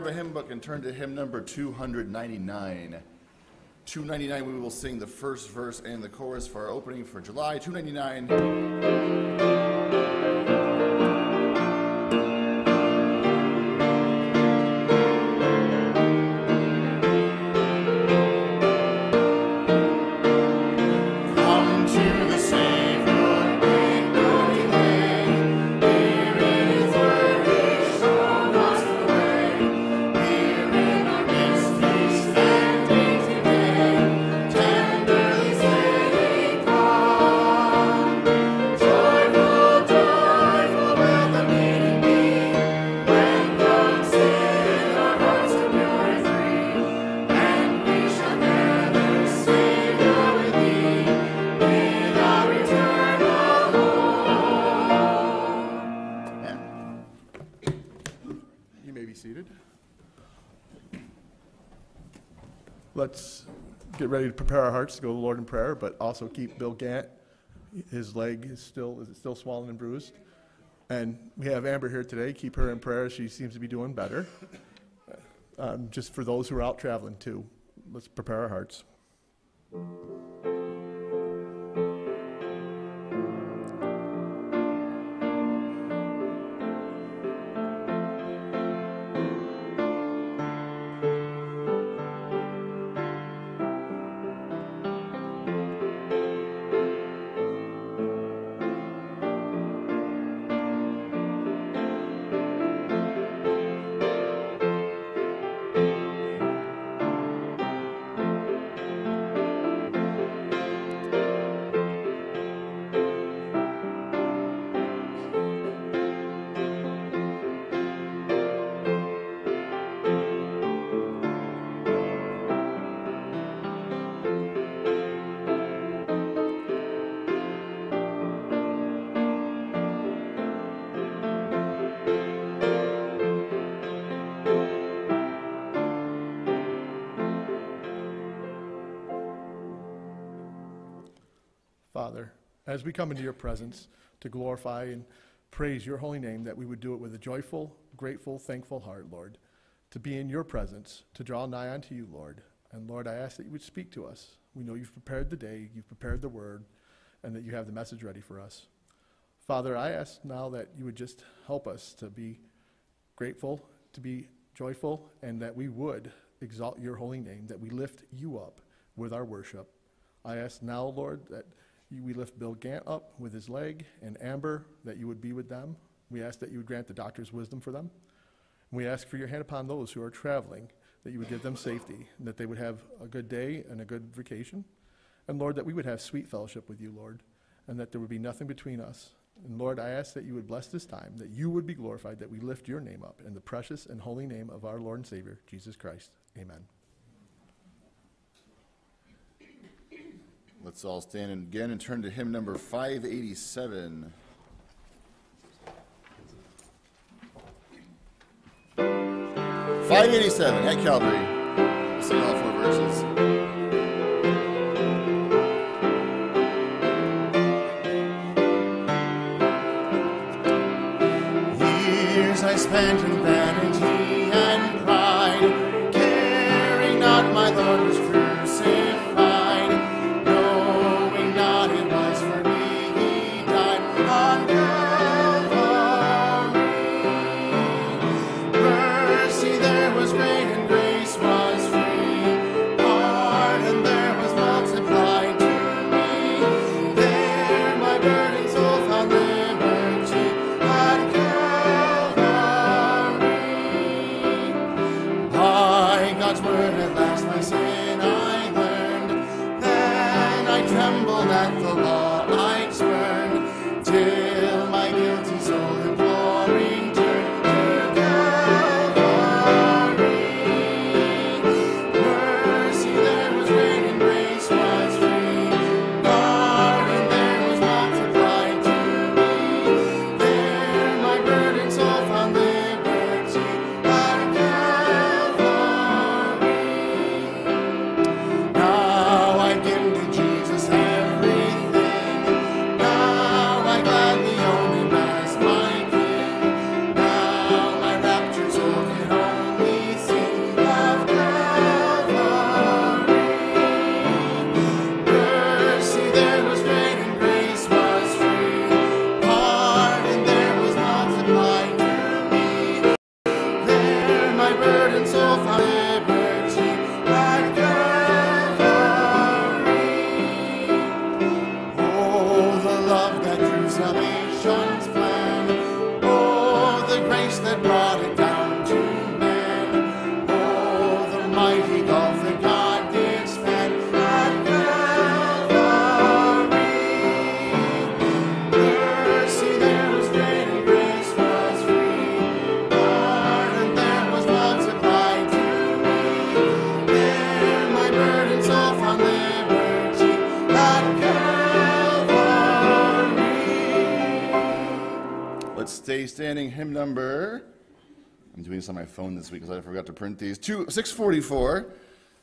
Grab a hymn book, and turn to hymn number 299. 299, we will sing the first verse and the chorus for our opening for July. 299. Ready to prepare our hearts to go to the Lord in prayer, but also keep Bill Gant. His leg is still, is still swollen and bruised? And we have Amber here today. Keep her in prayer. She seems to be doing better. Um, just for those who are out traveling too, let's prepare our hearts. As we come into your presence to glorify and praise your holy name, that we would do it with a joyful, grateful, thankful heart, Lord, to be in your presence, to draw nigh unto you, Lord. And Lord, I ask that you would speak to us. We know you've prepared the day, you've prepared the word, and that you have the message ready for us. Father, I ask now that you would just help us to be grateful, to be joyful, and that we would exalt your holy name, that we lift you up with our worship. I ask now, Lord, that we lift Bill Gant up with his leg and Amber, that you would be with them. We ask that you would grant the doctor's wisdom for them. We ask for your hand upon those who are traveling, that you would give them safety, and that they would have a good day and a good vacation. And Lord, that we would have sweet fellowship with you, Lord, and that there would be nothing between us. And Lord, I ask that you would bless this time, that you would be glorified, that we lift your name up in the precious and holy name of our Lord and Savior, Jesus Christ. Amen. Let's all stand again and turn to hymn number 587. Five eighty-seven at Calvary. We'll sing all four verses. Years I spent phone this week because I forgot to print these. Two, 644.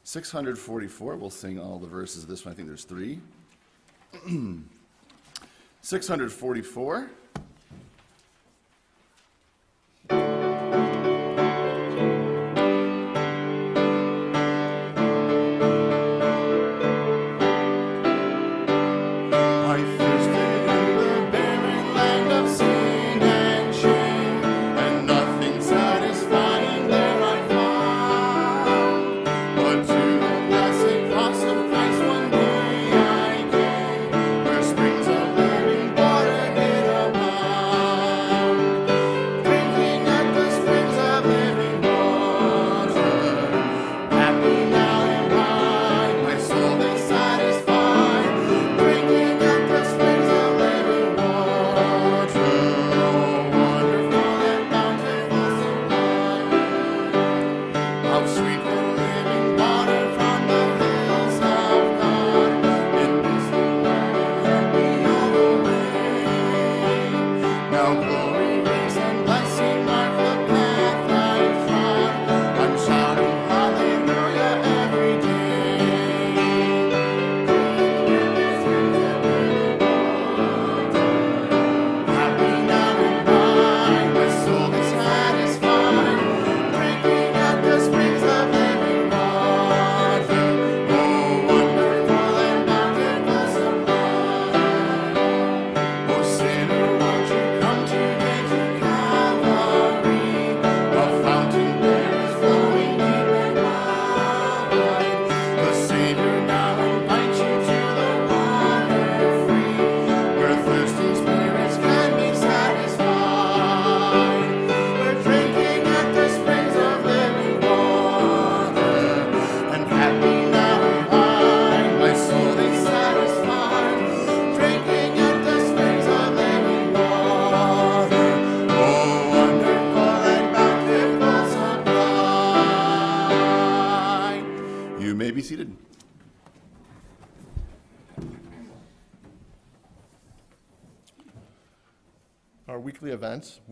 644. We'll sing all the verses of this one. I think there's three. 644.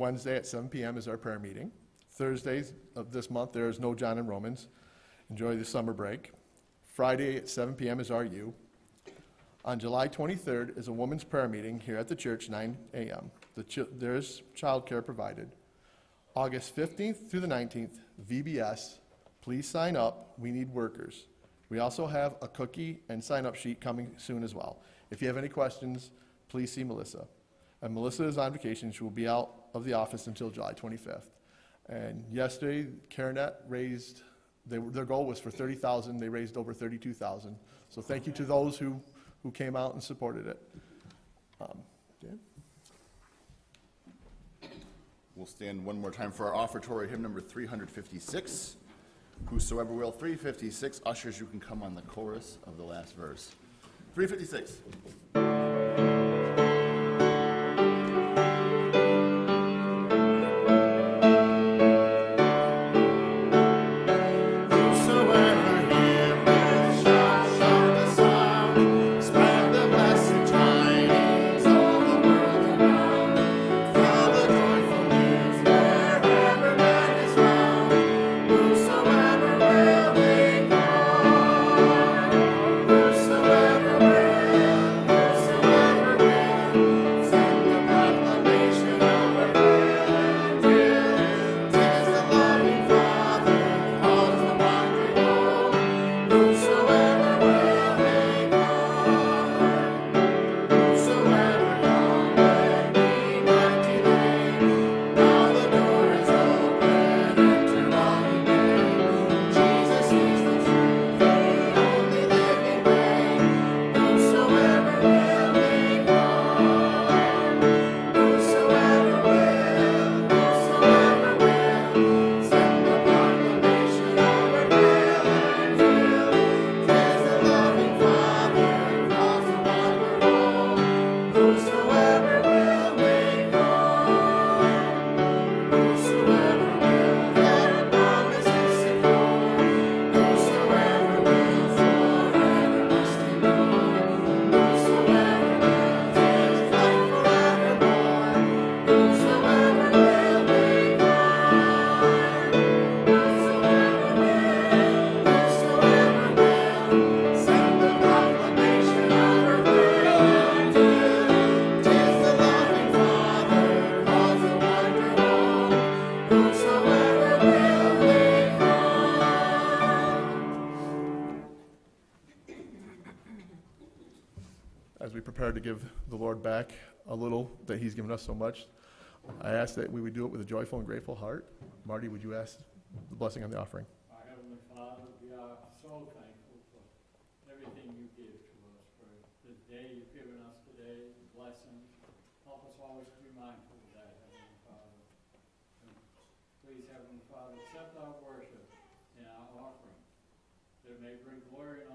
Wednesday at 7 PM is our prayer meeting. Thursdays of this month, there is no John and Romans. Enjoy the summer break. Friday at 7 PM is RU. On July 23rd is a women's prayer meeting here at the church, 9 AM. The chi- There is childcare provided. August 15th through the 19th, VBS, please sign up, we need workers. We also have a cookie and sign-up sheet coming soon as well. If you have any questions, please see Melissa. And Melissa is on vacation, she will be out of the office until July 25th. And yesterday, CareNet raised, they their goal was for 30,000, they raised over 32,000. So thank you to those who, who came out and supported it. Um, Dan? We'll stand one more time for our offertory hymn number 356. Whosoever will, 356. Ushers, you can come on the chorus of the last verse. 356. Given us so much, I ask that we would do it with a joyful and grateful heart. Marty, would you ask the blessing on the offering? Our Heavenly Father, we are so thankful for everything you give to us, for the day you've given us today, the blessings. Help us always to be mindful of that, Heavenly Father. And Please, Heavenly Father, accept our worship and our offering, that may bring glory and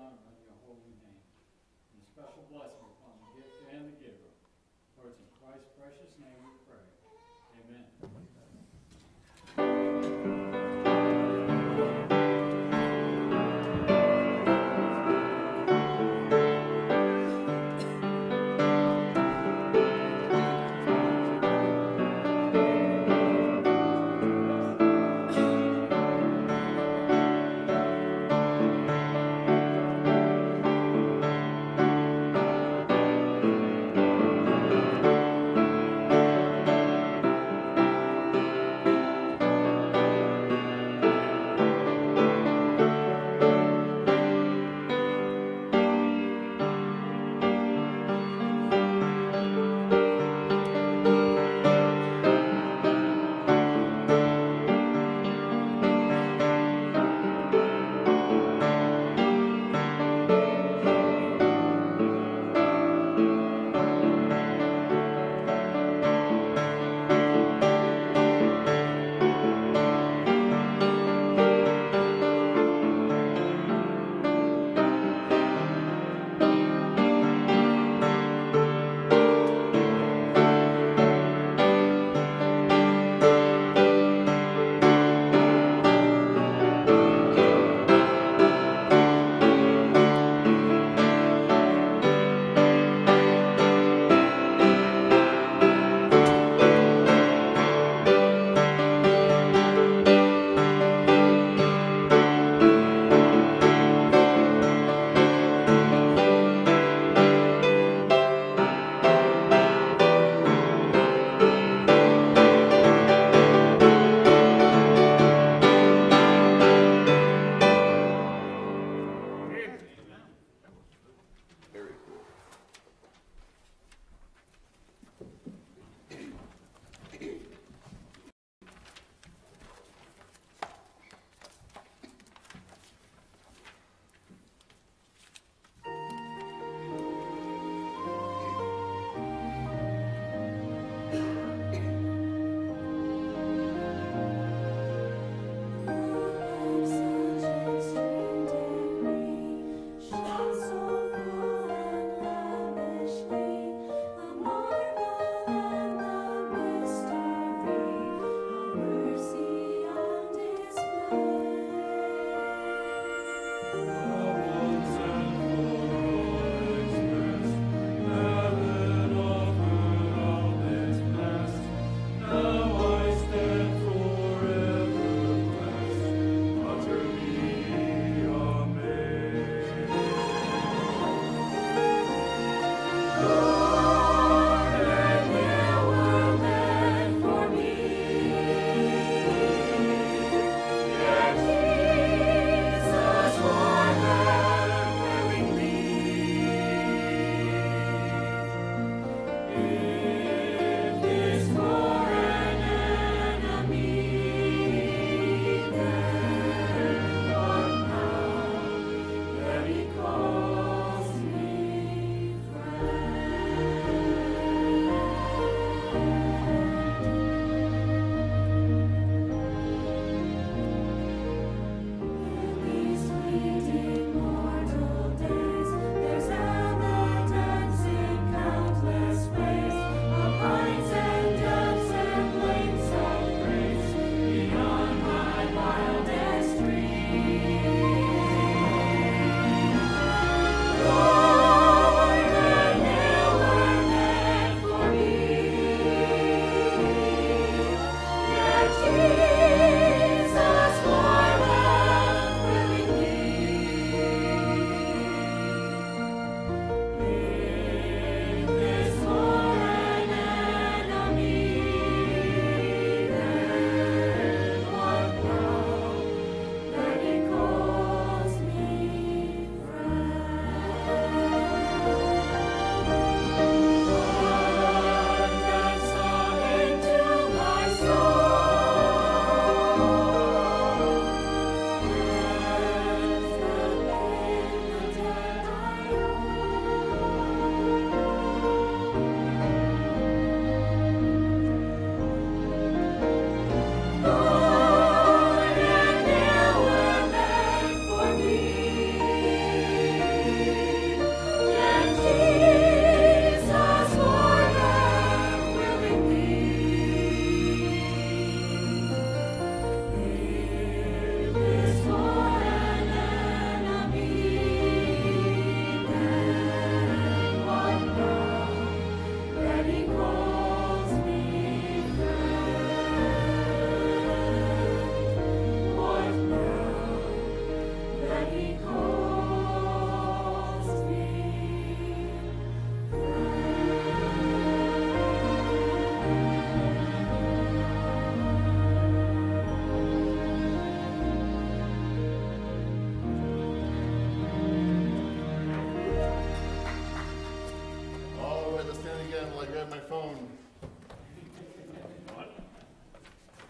while I grab my phone.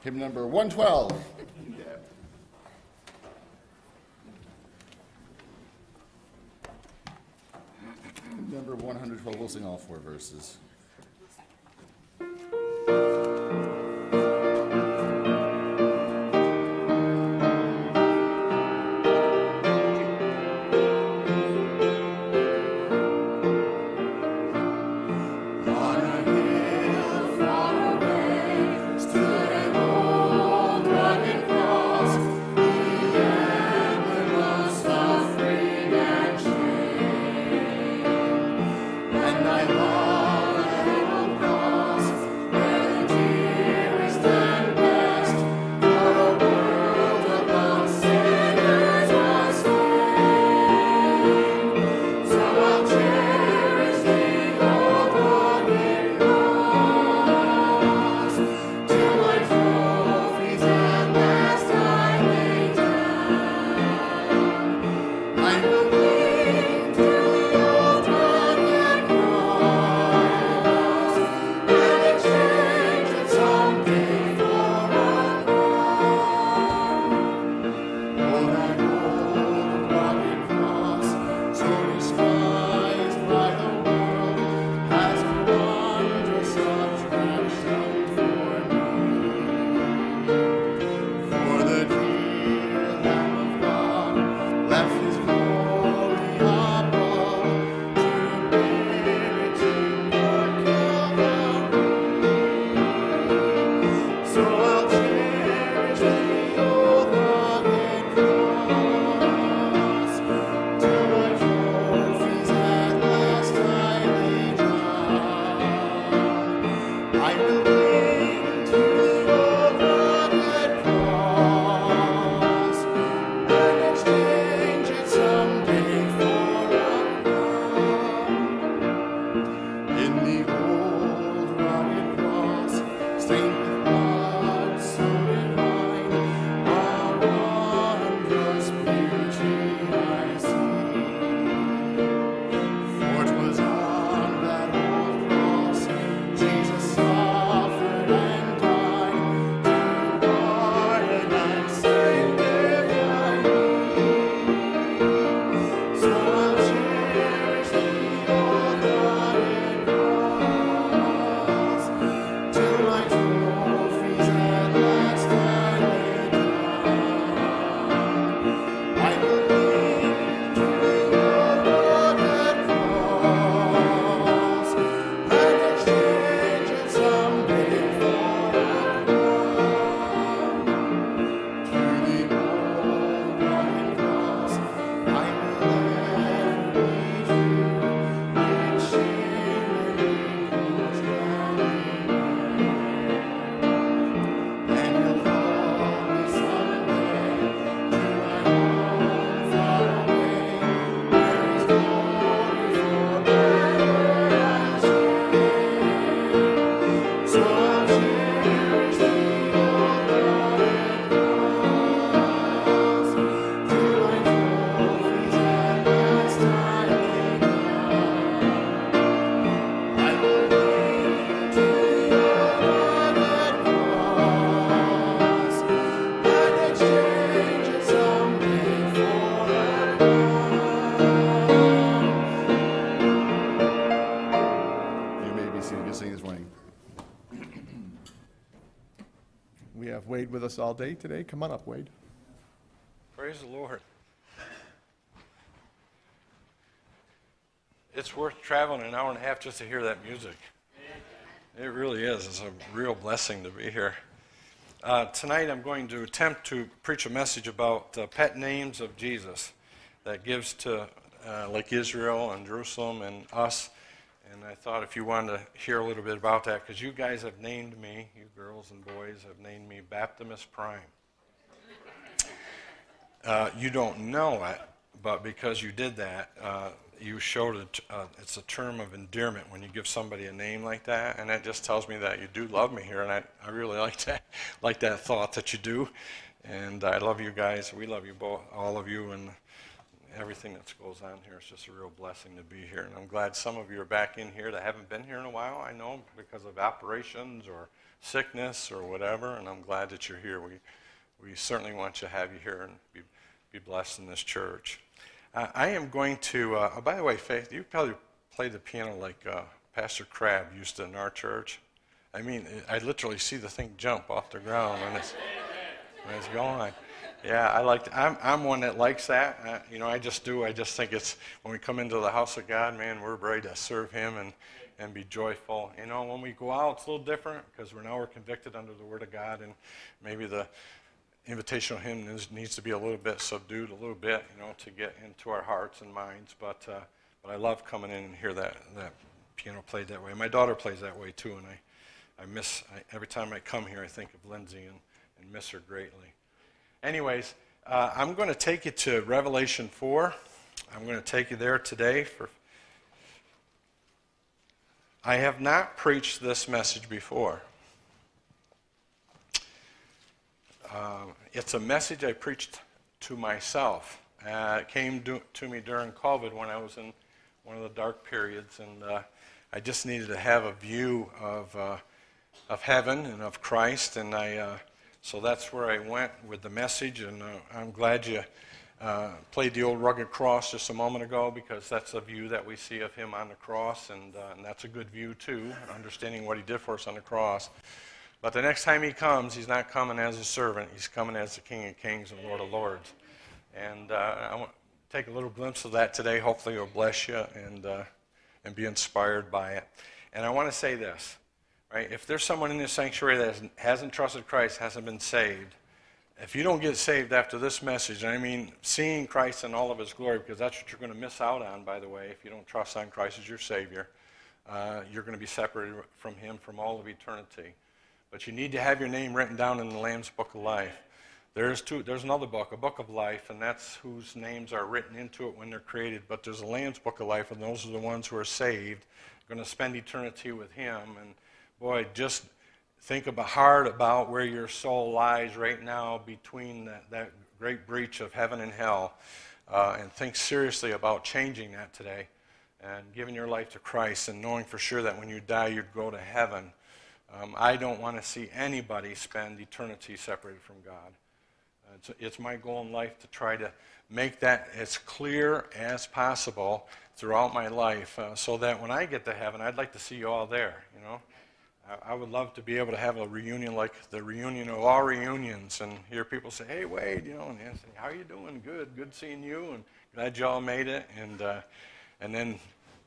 Hymn number 112. Hymn Number 112, we'll sing all four verses. Us all day today. Come on up, Wade. Praise the Lord. It's worth traveling an hour and a half just to hear that music. It really is. It's a real blessing to be here. Uh, tonight I'm going to attempt to preach a message about uh, pet names of Jesus that gives to, uh, like Israel and Jerusalem and us. And I thought if you wanted to hear a little bit about that, because you guys have named me, you girls and boys have named me Baptimus Prime. Uh, you don't know it, but because you did that, uh, you showed it. Uh, it's a term of endearment when you give somebody a name like that, and that just tells me that you do love me here, and I, I really like that, like that thought that you do, and I love you guys. We love you both, all of you, and everything that goes on here. It's just a real blessing to be here. And I'm glad some of you are back in here that haven't been here in a while, I know, because of operations or sickness or whatever. And I'm glad that you're here. We, we certainly want to have you here and be, be blessed in this church. Uh, I am going to, uh, oh, by the way, Faith, you probably play the piano like uh, Pastor Crabb used to in our church. I mean, I literally see the thing jump off the ground when it's, when it's going. Yeah, I like. I'm I'm one that likes that. Uh, you know, I just do. I just think it's when we come into the house of God, man, we're ready to serve Him and and be joyful. You know, when we go out, it's a little different because we're now we're convicted under the Word of God, and maybe the invitational hymn needs, needs to be a little bit subdued, a little bit, you know, to get into our hearts and minds. But uh, but I love coming in and hear that that piano played that way. My daughter plays that way too, and I I miss I, every time I come here, I think of Lindsay and and miss her greatly. Anyways, uh, I'm going to take you to Revelation 4. I'm going to take you there today. For I have not preached this message before. Uh, it's a message I preached to myself. Uh, it came do, to me during COVID when I was in one of the dark periods, and uh, I just needed to have a view of, uh, of heaven and of Christ, and I uh, so that's where I went with the message, and uh, I'm glad you uh, played the old rugged cross just a moment ago because that's a view that we see of him on the cross, and, uh, and that's a good view too, understanding what he did for us on the cross. But the next time he comes, he's not coming as a servant, he's coming as the King of Kings and Lord of Lords. And uh, I want to take a little glimpse of that today. Hopefully, it'll bless you and, uh, and be inspired by it. And I want to say this Right? If there's someone in this sanctuary that hasn't trusted Christ, hasn't been saved, if you don't get saved after this message, I mean seeing Christ in all of his glory, because that's what you're going to miss out on, by the way, if you don't trust on Christ as your Savior, uh, you're going to be separated from him from all of eternity. But you need to have your name written down in the Lamb's Book of Life. There's, two, there's another book, a book of life, and that's whose names are written into it when they're created. But there's a Lamb's Book of Life, and those are the ones who are saved, going to spend eternity with him. And boy, just think about hard about where your soul lies right now between that, that great breach of heaven and hell. Uh, and think seriously about changing that today and giving your life to Christ and knowing for sure that when you die, you'd go to heaven. Um, I don't want to see anybody spend eternity separated from God. Uh, it's, it's my goal in life to try to make that as clear as possible throughout my life uh, so that when I get to heaven, I'd like to see you all there, you know. I would love to be able to have a reunion like the reunion of all reunions and hear people say, hey, Wade, you know, and say, how are you doing? Good, good seeing you, and glad y'all made it. And, uh, and then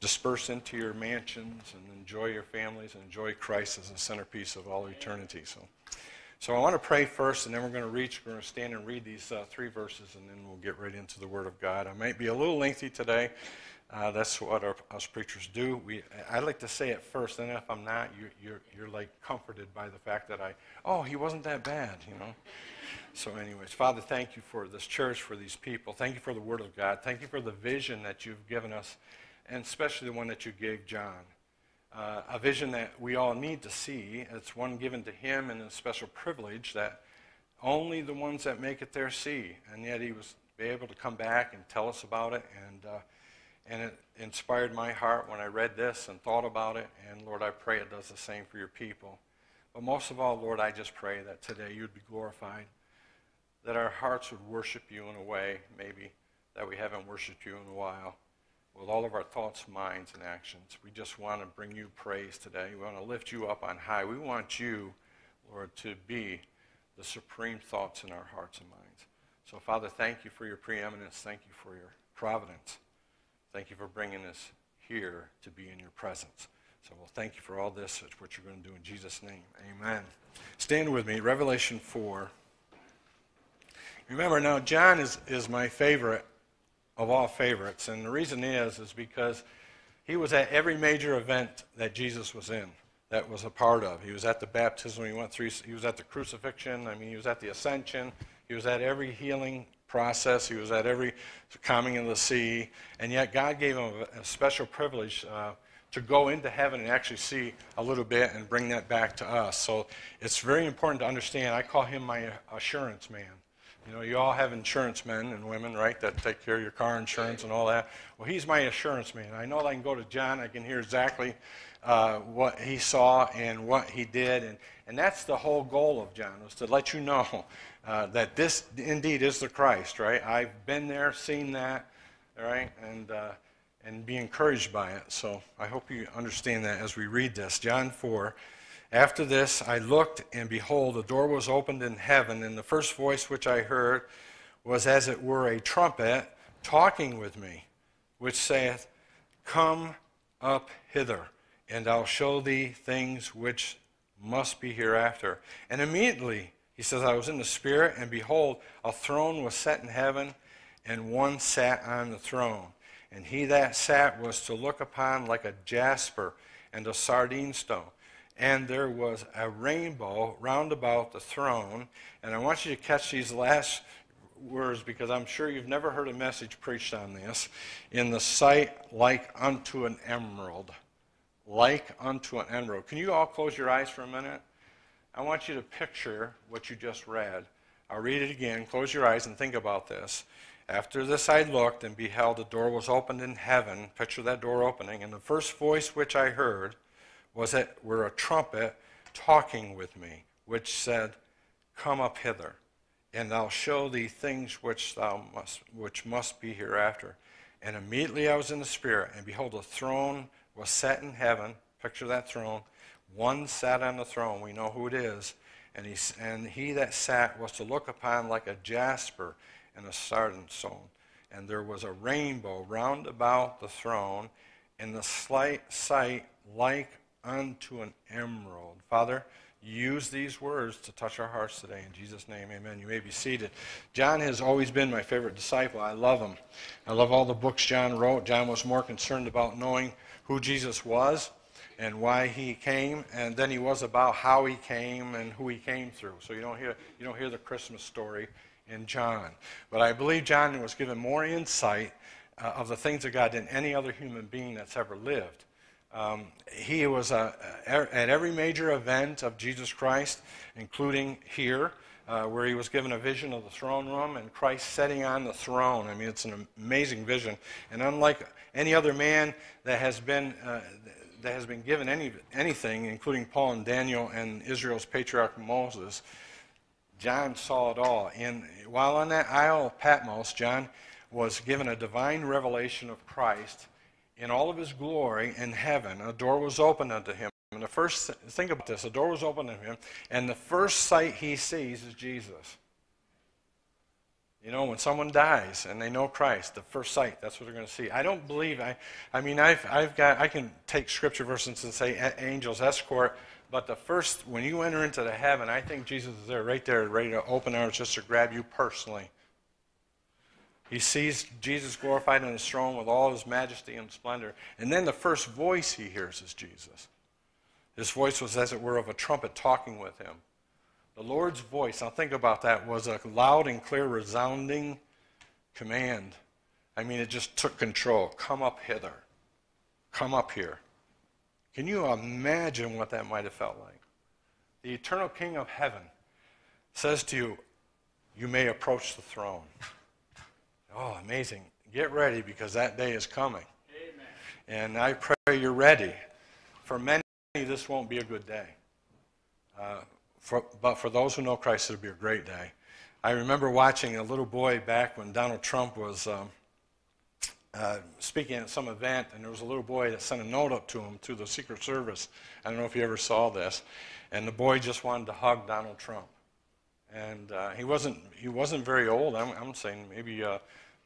disperse into your mansions and enjoy your families and enjoy Christ as the centerpiece of all eternity. So, so I want to pray first, and then we're going to reach, we're going to stand and read these uh, three verses, and then we'll get right into the Word of God. I might be a little lengthy today. Uh, that's what our, us preachers do. We, I like to say it first, and if I'm not, you, you're, you're like comforted by the fact that I, oh, he wasn't that bad, you know. So, anyways, Father, thank you for this church, for these people. Thank you for the Word of God. Thank you for the vision that you've given us, and especially the one that you gave John. Uh, a vision that we all need to see. It's one given to him and a special privilege that only the ones that make it there see. And yet he was able to come back and tell us about it. And uh, and it inspired my heart when I read this and thought about it. And Lord, I pray it does the same for your people. But most of all, Lord, I just pray that today you'd be glorified, that our hearts would worship you in a way, maybe, that we haven't worshiped you in a while. With all of our thoughts, minds, and actions, we just want to bring you praise today. We want to lift you up on high. We want you, Lord, to be the supreme thoughts in our hearts and minds. So, Father, thank you for your preeminence. Thank you for your providence. Thank you for bringing us here to be in your presence. So we'll thank you for all this, It's what you're going to do in Jesus' name. Amen. Stand with me, Revelation 4. Remember, now, John is, is my favorite of all favorites. And the reason is, is because he was at every major event that Jesus was in, that was a part of. He was at the baptism he went through, he was at the crucifixion, I mean, he was at the ascension, he was at every healing process. He was at every calming of the sea. And yet, God gave him a, special privilege uh, to go into heaven and actually see a little bit and bring that back to us. So it's very important to understand. I call him my assurance man. You know, you all have insurance men and women, right, that take care of your car insurance and all that. Well, he's my assurance man. I know that I can go to John, I can hear exactly uh, what he saw and what he did. And, and that's the whole goal of John, was to let you know uh, that this indeed is the Christ, right? I've been there, seen that, all right, and, uh, and be encouraged by it. So I hope you understand that as we read this. John 4. After this, I looked, and behold, a door was opened in heaven, and the first voice which I heard was as it were a trumpet talking with me, which saith, Come up hither, and I'll show thee things which must be hereafter. And immediately, he says, I was in the Spirit, and behold, a throne was set in heaven, and one sat on the throne. And he that sat was to look upon like a jasper and a sardine stone and there was a rainbow round about the throne. And I want you to catch these last words because I'm sure you've never heard a message preached on this. In the sight like unto an emerald. Like unto an emerald. Can you all close your eyes for a minute? I want you to picture what you just read. I'll read it again. Close your eyes and think about this. After this I looked and beheld a door was opened in heaven. Picture that door opening. And the first voice which I heard was it were a trumpet talking with me, which said, Come up hither, and I'll show thee things which thou must which must be hereafter. And immediately I was in the spirit, and behold, a throne was set in heaven. Picture that throne. One sat on the throne. We know who it is. And he, and he that sat was to look upon like a jasper and a sardine stone. And there was a rainbow round about the throne, and the slight sight like unto an emerald. Father, use these words to touch our hearts today. In Jesus' name, amen. You may be seated. John has always been my favorite disciple. I love him. I love all the books John wrote. John was more concerned about knowing who Jesus was and why he came, and then he was about how he came and who he came through. So you don't hear, you don't hear the Christmas story in John. But I believe John was given more insight uh, of the things of God than any other human being that's ever lived. Um, he was uh, at every major event of Jesus Christ, including here, uh, where he was given a vision of the throne room and Christ sitting on the throne. I mean, it's an amazing vision. And unlike any other man that has been, uh, that has been given any, anything, including Paul and Daniel and Israel's patriarch Moses, John saw it all. And while on that Isle of Patmos, John was given a divine revelation of Christ in all of his glory in heaven. A door was opened unto him. And the first, think about this, a door was opened unto him, and the first sight he sees is Jesus. You know, when someone dies and they know Christ, the first sight, that's what they're going to see. I don't believe, I, I mean, I've, I've got, I can take scripture verses and say angels escort, but the first, when you enter into the heaven, I think Jesus is there, right there, ready to open arms just to grab you personally. He sees Jesus glorified on his throne with all his majesty and splendor. And then the first voice he hears is Jesus. His voice was, as it were, of a trumpet talking with him. The Lord's voice, now think about that, was a loud and clear, resounding command. I mean, it just took control. Come up hither. Come up here. Can you imagine what that might have felt like? The eternal King of heaven says to you, You may approach the throne. Oh, amazing. Get ready because that day is coming. Amen. And I pray you're ready. For many, this won't be a good day. Uh, for, but for those who know Christ, it'll be a great day. I remember watching a little boy back when Donald Trump was um, uh, speaking at some event, and there was a little boy that sent a note up to him through the Secret Service. I don't know if you ever saw this. And the boy just wanted to hug Donald Trump. And uh, he, wasn't, he wasn't very old. I'm, I'm saying maybe uh,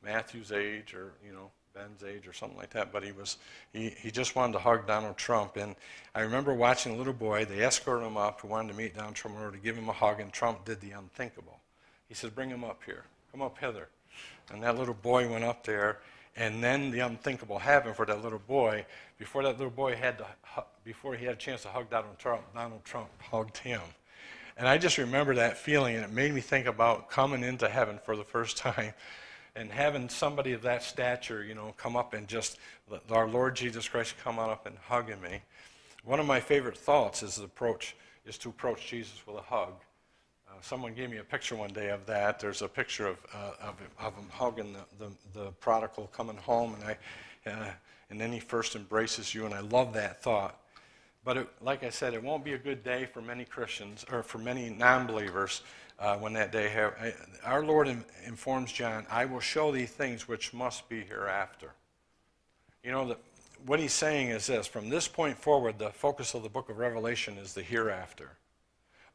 Matthew's age or, you know, Ben's age or something like that, but he was he, he just wanted to hug Donald Trump. And I remember watching a little boy, they escorted him up who wanted to meet Donald Trump in order to give him a hug, and Trump did the unthinkable. He said, Bring him up here. Come up hither. And that little boy went up there, and then the unthinkable happened for that little boy. Before that little boy had to before he had a chance to hug Donald Trump, Donald Trump hugged him. And I just remember that feeling, and it made me think about coming into heaven for the first time and having somebody of that stature, you know, come up and just, our Lord Jesus Christ come on up and hugging me. One of my favorite thoughts is approach, is to approach Jesus with a hug. Uh, someone gave me a picture one day of that. There's a picture of, uh, of, of him hugging the, the, the prodigal coming home, and, I, uh, and then he first embraces you, and I love that thought. But it, like I said, it won't be a good day for many Christians or for many non believers uh, when that day. Ha- our Lord in, informs John, I will show thee things which must be hereafter. You know, the, what he's saying is this from this point forward, the focus of the book of Revelation is the hereafter.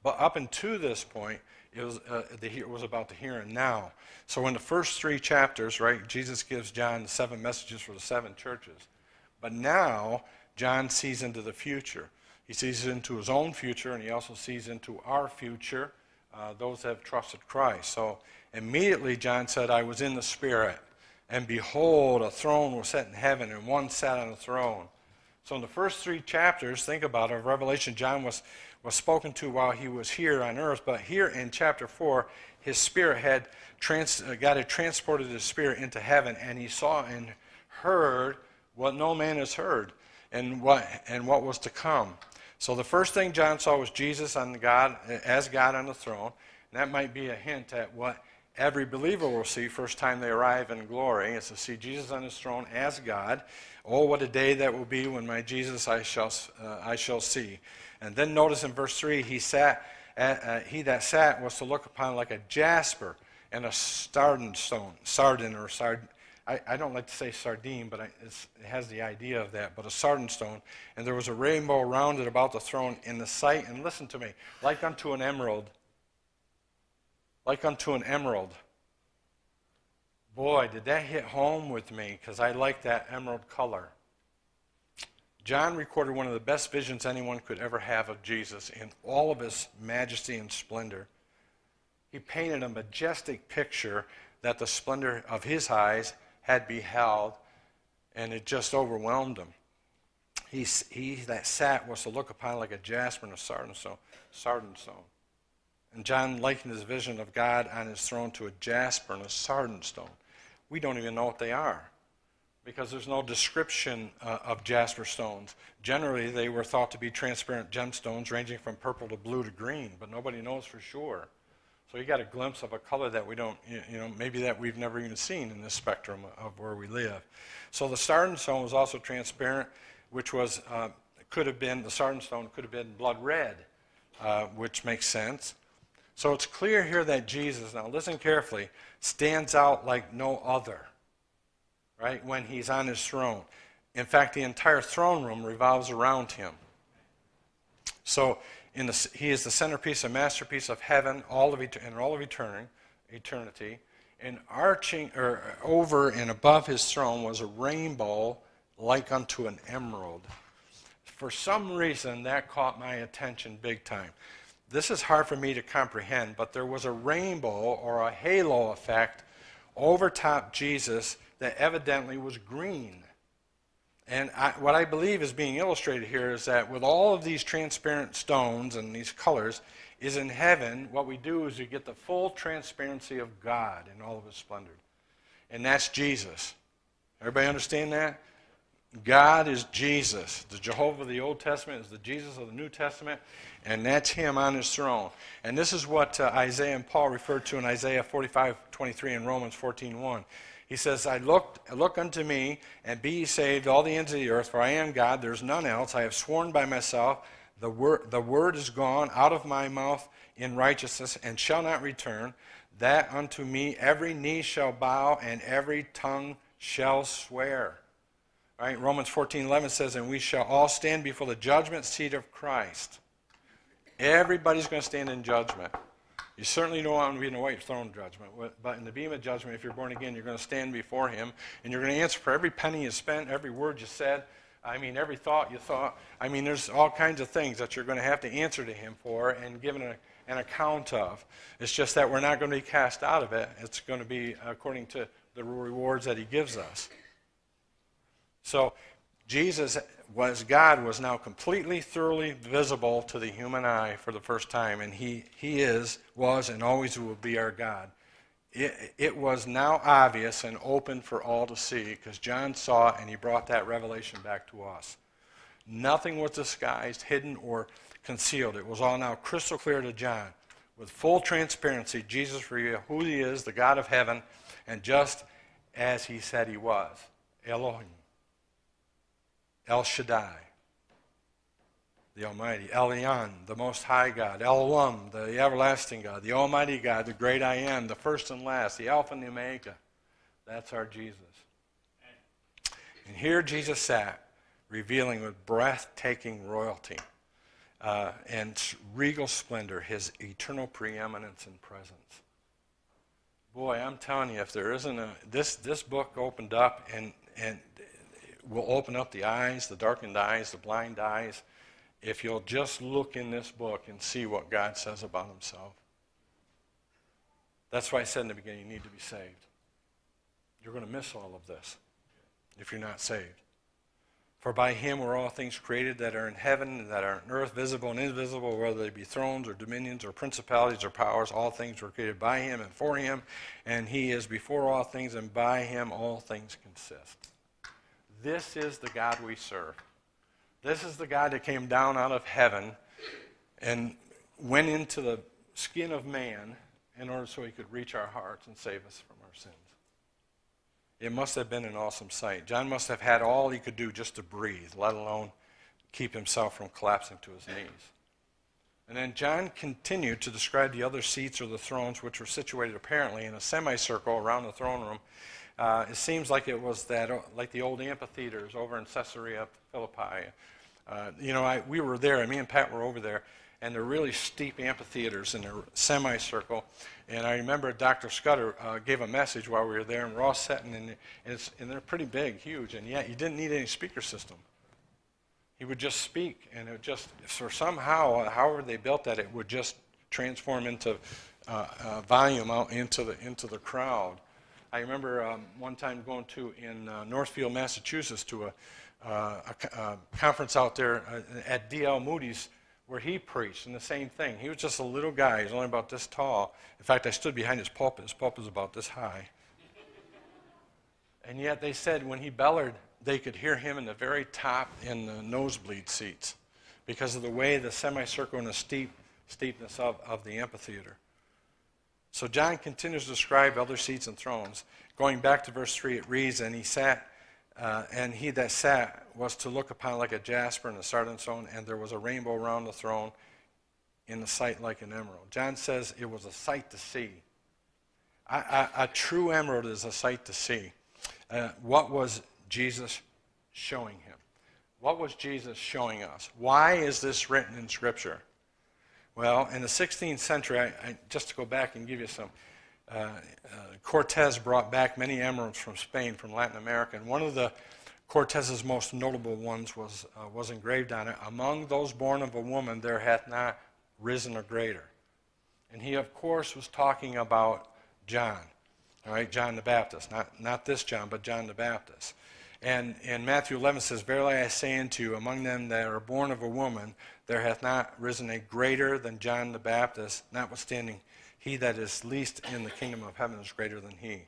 But up until this point, it was, uh, the, it was about the here and now. So in the first three chapters, right, Jesus gives John seven messages for the seven churches. But now, John sees into the future. He sees into his own future, and he also sees into our future, uh, those that have trusted Christ. So immediately, John said, I was in the Spirit, and behold, a throne was set in heaven, and one sat on the throne. So in the first three chapters, think about it, of Revelation, John was, was spoken to while he was here on earth. But here in chapter 4, his spirit had trans, uh, God had transported his spirit into heaven, and he saw and heard what no man has heard and what, and what was to come. So the first thing John saw was Jesus on God, as God on the throne. And that might be a hint at what every believer will see first time they arrive in glory is to see Jesus on his throne as God. Oh, what a day that will be when my Jesus I shall, uh, I shall see. And then notice in verse 3, he, sat at, uh, he that sat was to look upon like a jasper and a sardine stone, sardine or sard, I, I don't like to say sardine, but I, it has the idea of that, but a sardine stone. And there was a rainbow around it about the throne in the sight, and listen to me, like unto an emerald. Like unto an emerald. Boy, did that hit home with me because I like that emerald color. John recorded one of the best visions anyone could ever have of Jesus in all of his majesty and splendor. He painted a majestic picture that the splendor of his eyes had beheld, and it just overwhelmed him. He, he that sat was to look upon like a jasper and a sardine stone. Sardine stone. And John likened his vision of God on his throne to a jasper and a sardine stone. We don't even know what they are because there's no description uh, of jasper stones. Generally, they were thought to be transparent gemstones ranging from purple to blue to green, but nobody knows for sure. So you got a glimpse of a color that we don't, you know, maybe that we've never even seen in this spectrum of where we live. So the sardine stone was also transparent, which was uh, could have been the sardine stone could have been blood red, uh, which makes sense. So it's clear here that Jesus, now listen carefully, stands out like no other, right, when he's on his throne. In fact, the entire throne room revolves around him. So the, he is the centerpiece, and masterpiece of heaven, all of and all of eternity, eternity. And arching or over and above his throne was a rainbow like unto an emerald. For some reason, that caught my attention big time. This is hard for me to comprehend, but there was a rainbow or a halo effect over top Jesus that evidently was green. And I, what I believe is being illustrated here is that with all of these transparent stones and these colors, is in heaven, what we do is we get the full transparency of God in all of his splendor. And that's Jesus. Everybody understand that? God is Jesus. The Jehovah of the Old Testament is the Jesus of the New Testament, and that's him on his throne. And this is what uh, Isaiah and Paul referred to in Isaiah 45 23 and Romans 14 1. He says, I look, look unto me, and be ye saved, all the ends of the earth, for I am God, there's none else. I have sworn by myself, the word, the word is gone out of my mouth in righteousness, and shall not return. That unto me every knee shall bow, and every tongue shall swear. Right? Romans 14 11 says, And we shall all stand before the judgment seat of Christ. Everybody's going to stand in judgment. You certainly don't want to be in the white throne judgment, but in the bema judgment, if you're born again, you're going to stand before Him and you're going to answer for every penny you spent, every word you said. I mean, every thought you thought. I mean, there's all kinds of things that you're going to have to answer to Him for and give an, an account of. It's just that we're not going to be cast out of it. It's going to be according to the rewards that He gives us. So, Jesus was God was now completely, thoroughly visible to the human eye for the first time, and he, he is, was, and always will be our God. It, it was now obvious and open for all to see because John saw and he brought that revelation back to us. Nothing was disguised, hidden, or concealed. It was all now crystal clear to John. with full transparency, Jesus revealed who he is, the God of heaven, and just as he said he was Elohim, El Shaddai, the Almighty, El Elyon, the Most High God, El Olam, the everlasting God, the Almighty God, the great I am, the first and last, the Alpha and the Omega. That's our Jesus. And here Jesus sat, revealing with breathtaking royalty uh, and regal splendor his eternal preeminence and presence. Boy, I'm telling you, if there isn't a this this book opened up and and will open up the eyes, the darkened eyes, the blind eyes, if you'll just look in this book and see what God says about himself. That's why I said in the beginning, you need to be saved. You're going to miss all of this if you're not saved. For by him were all things created that are in heaven and that are on earth, visible and invisible, whether they be thrones or dominions or principalities or powers, all things were created by him and for him, and he is before all things, and by him all things consist. This is the God we serve. This is the God that came down out of heaven and went into the skin of man in order so he could reach our hearts and save us from our sins. It must have been an awesome sight. John must have had all he could do just to breathe, let alone keep himself from collapsing to his knees. And then John continued to describe the other seats or the thrones, which were situated apparently in a semicircle around the throne room. Uh, it seems like it was that, uh, like the old amphitheaters over in Caesarea Philippi. Uh, you know, I, we were there, and me and Pat were over there, and they're really steep amphitheaters in a semicircle. And I remember Dr. Scudder uh, gave a message while we were there, and we're all sitting, and, and, and they're pretty big, huge, and yet you didn't need any speaker system. He would just speak, and it just, for somehow, uh, however they built that, it would just transform into uh, uh, volume out into the, into the crowd. I remember um, one time going to in uh, Northfield, Massachusetts, to a, uh, a, a conference out there uh, at D.L. Moody's where he preached, and the same thing. He was just a little guy. He's only about this tall. In fact, I stood behind his pulpit. His pulpit was about this high. And yet they said when he bellowed, they could hear him in the very top in the nosebleed seats because of the way the semicircle and the steep steepness of, of the amphitheater. So John continues to describe other seats and thrones. Going back to verse 3, it reads, And he sat, uh, and he that sat was to look upon like a jasper and a sardine stone, and there was a rainbow around the throne in the sight like an emerald. John says it was a sight to see. A true emerald is a sight to see. Uh, what was Jesus showing him? What was Jesus showing us? Why is this written in Scripture? Well, in the 16th century, I, I, just to go back and give you some, uh, uh, Cortez brought back many emeralds from Spain, from Latin America, and one of the Cortez's most notable ones was, uh, was engraved on it Among those born of a woman, there hath not risen a greater. And he, of course, was talking about John, all right, John the Baptist. Not, not this John, but John the Baptist. And in Matthew 11 says, Verily I say unto you, among them that are born of a woman, there hath not risen a greater than John the Baptist, notwithstanding he that is least in the kingdom of heaven is greater than he.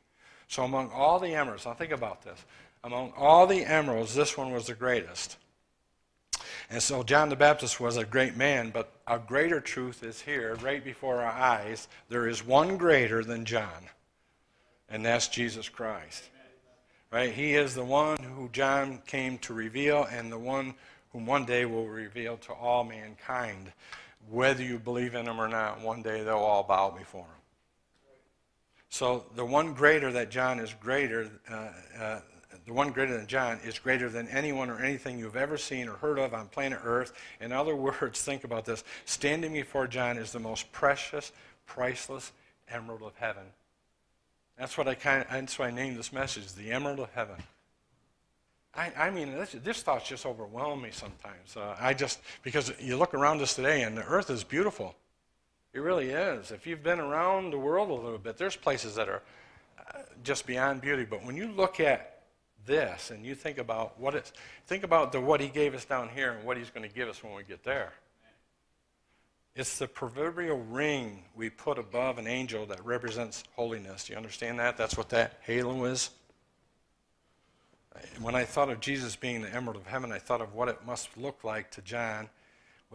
So among all the emeralds, now think about this. Among all the emeralds, this one was the greatest. And so John the Baptist was a great man, but a greater truth is here, right before our eyes. There is one greater than John, and that's Jesus Christ. Right? He is the one who John came to reveal, and the one whom one day will reveal to all mankind. Whether you believe in him or not, one day they'll all bow before him. So the one greater that John is greater, uh, uh, the one greater than John is greater than anyone or anything you've ever seen or heard of on planet Earth. In other words, think about this. Standing before John is the most precious, priceless emerald of heaven. That's what I kind of, that's why I named this message, the emerald of heaven. I, I mean, this, this just overwhelm me sometimes. Uh, I just, because you look around us today and the earth is beautiful. It really is. If you've been around the world a little bit, there's places that are uh, just beyond beauty. But when you look at this and you think about what it's, think about the, what he gave us down here and what he's going to give us when we get there. It's the proverbial ring we put above an angel that represents holiness. Do you understand that? That's what that halo is. When I thought of Jesus being the emerald of heaven, I thought of what it must look like to John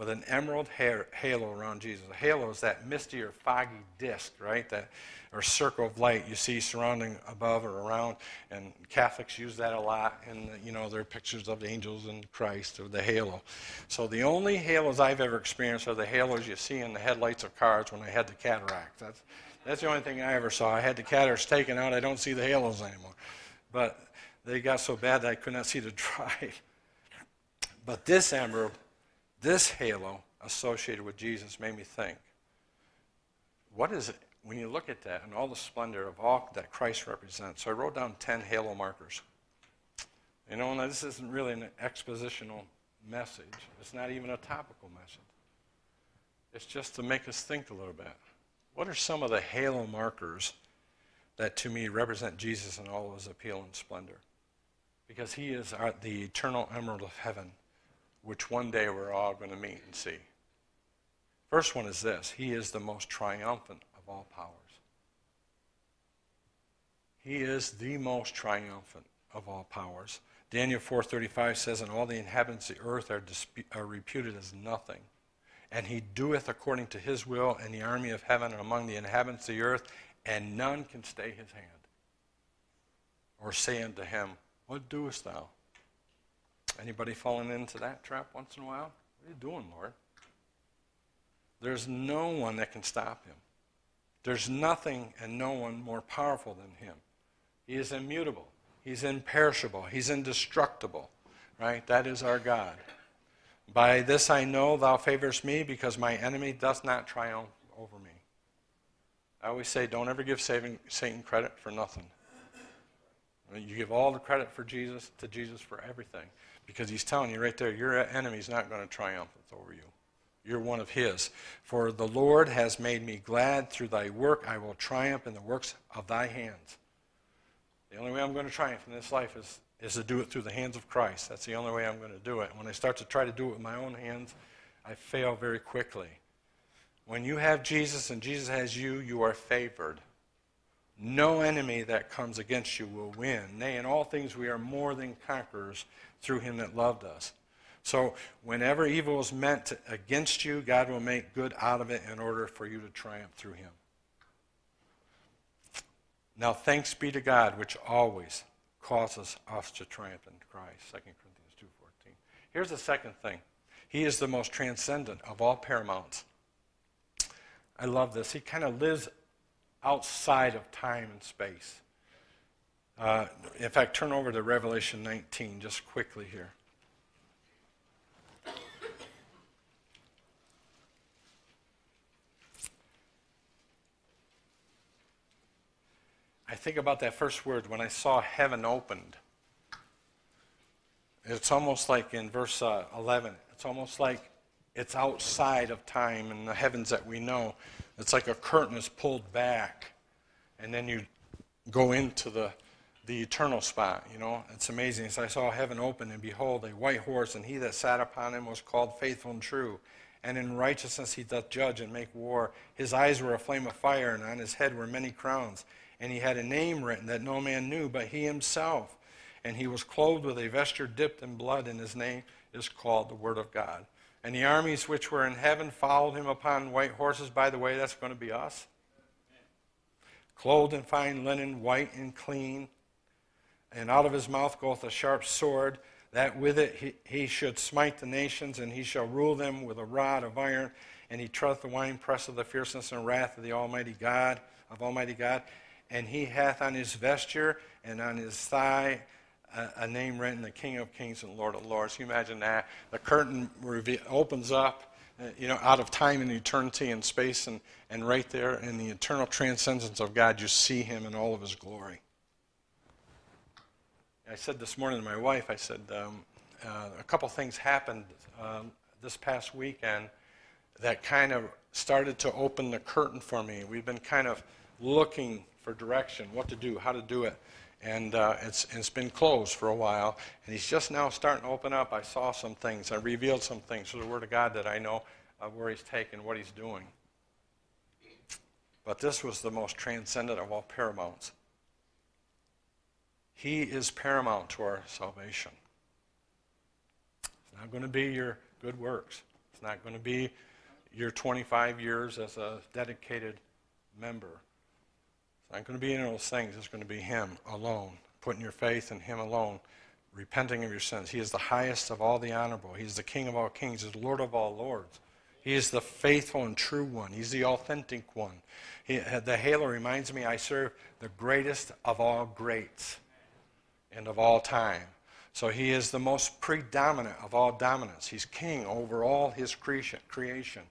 with an emerald ha- halo around Jesus. A halo is that misty or foggy disk, right? That or circle of light you see surrounding above or around, and Catholics use that a lot in you know their pictures of the angels and Christ or the halo. So the only halos I've ever experienced are the halos you see in the headlights of cars when I had the cataract. That's that's the only thing I ever saw. I had the cataracts taken out. I don't see the halos anymore, but they got so bad that I could not see the drive. But this emerald, this halo associated with Jesus made me think, what is it? When you look at that and all the splendor of all that Christ represents, so I wrote down 10 halo markers. You know, and this isn't really an expositional message. It's not even a topical message. It's just to make us think a little bit. What are some of the halo markers that to me represent Jesus in all of his appeal and splendor? Because he is our, the eternal emerald of heaven, which one day we're all going to meet and see. First one is this He is the most triumphant of all powers. He is the most triumphant of all powers. Daniel 4:35 says, "And all the inhabitants of the earth are, are reputed as nothing, and he doeth according to his will in the army of heaven and among the inhabitants of the earth, and none can stay his hand, or say unto him, What doest thou?" Anybody fallen into that trap once in a while? What are you doing, Lord? There's no one that can stop him. There's nothing and no one more powerful than him. He is immutable. He's imperishable. He's indestructible. Right? That is our God. By this I know thou favorest me because my enemy does not triumph over me. I always say, don't ever give Saving Satan credit for nothing. You give all the credit for Jesus to Jesus for everything because he's telling you right there, your enemy's not going to triumph over you. You're one of his. For the Lord has made me glad through thy work. I will triumph in the works of thy hands. The only way I'm going to triumph in this life is, is to do it through the hands of Christ. That's the only way I'm going to do it. When I start to try to do it with my own hands, I fail very quickly. When you have Jesus and Jesus has you, you are favored. No enemy that comes against you will win. Nay, in all things we are more than conquerors through him that loved us. So, whenever evil is meant to, against you, God will make good out of it in order for you to triumph through him. Now, thanks be to God, which always causes us to triumph in Christ. 2 Corinthians 2.14. Here's the second thing. He is the most transcendent of all paramounts. I love this. He kind of lives outside of time and space. Uh, in fact, turn over to Revelation 19 just quickly here. I think about that first word when I saw heaven opened. It's almost like in verse uh, 11, it's almost like it's outside of time and the heavens that we know. It's like a curtain is pulled back, and then you go into the, the eternal spot. You know, it's amazing. So I saw heaven open, and behold, a white horse, and he that sat upon him was called faithful and true. And in righteousness he doth judge and make war. His eyes were a flame of fire, and on his head were many crowns. And he had a name written that no man knew but he himself. And he was clothed with a vesture dipped in blood, and his name is called the Word of God. And the armies which were in heaven followed him upon white horses. By the way, that's going to be us. Clothed in fine linen, white and clean. And out of his mouth goeth a sharp sword, that with it he, he should smite the nations, and he shall rule them with a rod of iron. And he treadeth the winepress of the fierceness and wrath of the Almighty God, of Almighty God. And he hath on his vesture and on his thigh a, a name written, the King of Kings and Lord of Lords. You imagine that? The curtain opens up, uh, you know, out of time and eternity and space, and, and right there in the eternal transcendence of God, you see him in all of his glory. I said this morning to my wife, I said, um, uh, a couple things happened um, this past weekend that kind of started to open the curtain for me. We've been kind of looking for direction, what to do, how to do it. And uh, it's, it's been closed for a while, and he's just now starting to open up. I saw some things. I revealed some things through the Word of God that I know of where he's taken, what he's doing. But this was the most transcendent of all paramounts. He is paramount to our salvation. It's not going to be your good works. It's not going to be your 25 years as a dedicated member. It's not going to be any of those things. It's going to be Him alone, putting your faith in Him alone, repenting of your sins. He is the highest of all the honorable. He is the King of all kings. He is the Lord of all lords. He is the faithful and true one. He's the authentic one. He, the halo reminds me I serve the greatest of all greats and of all time. So he is the most predominant of all dominants. He's king over all his creation.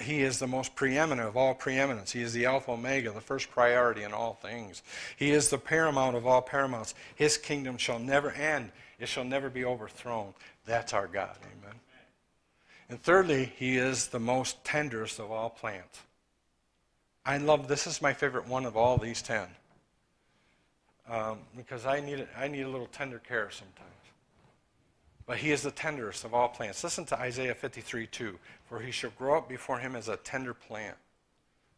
He is the most preeminent of all preeminence. He is the Alpha Omega, the first priority in all things. He is the paramount of all paramounts. His kingdom shall never end, it shall never be overthrown. That's our God. Amen. And thirdly, he is the most tenderest of all plants. I love this is my favorite one of all these ten. Um, because I need, I need a little tender care sometimes. But he is the tenderest of all plants. Listen to Isaiah 53 2. For he shall grow up before him as a tender plant,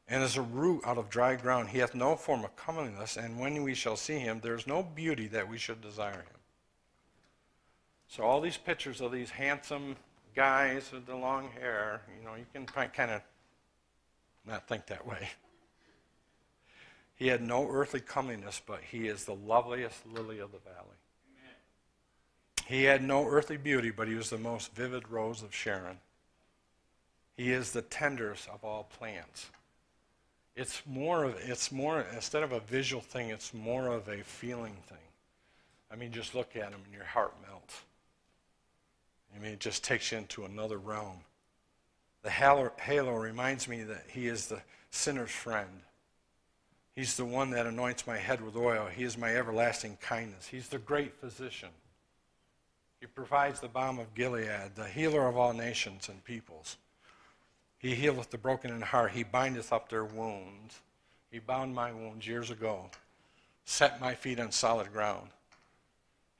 and as a root out of dry ground. He hath no form of comeliness, and when we shall see him, there is no beauty that we should desire him. So, all these pictures of these handsome guys with the long hair, you know, you can kind of not think that way. He had no earthly comeliness, but he is the loveliest lily of the valley. He had no earthly beauty, but he was the most vivid rose of Sharon. He is the tenderest of all plants. It's more of it's more instead of a visual thing, it's more of a feeling thing. I mean, just look at him and your heart melts. I mean, it just takes you into another realm. The halo, halo reminds me that he is the sinner's friend. He's the one that anoints my head with oil. He is my everlasting kindness. He's the great physician. He provides the balm of Gilead, the healer of all nations and peoples. He healeth the broken in heart. He bindeth up their wounds. He bound my wounds years ago, set my feet on solid ground.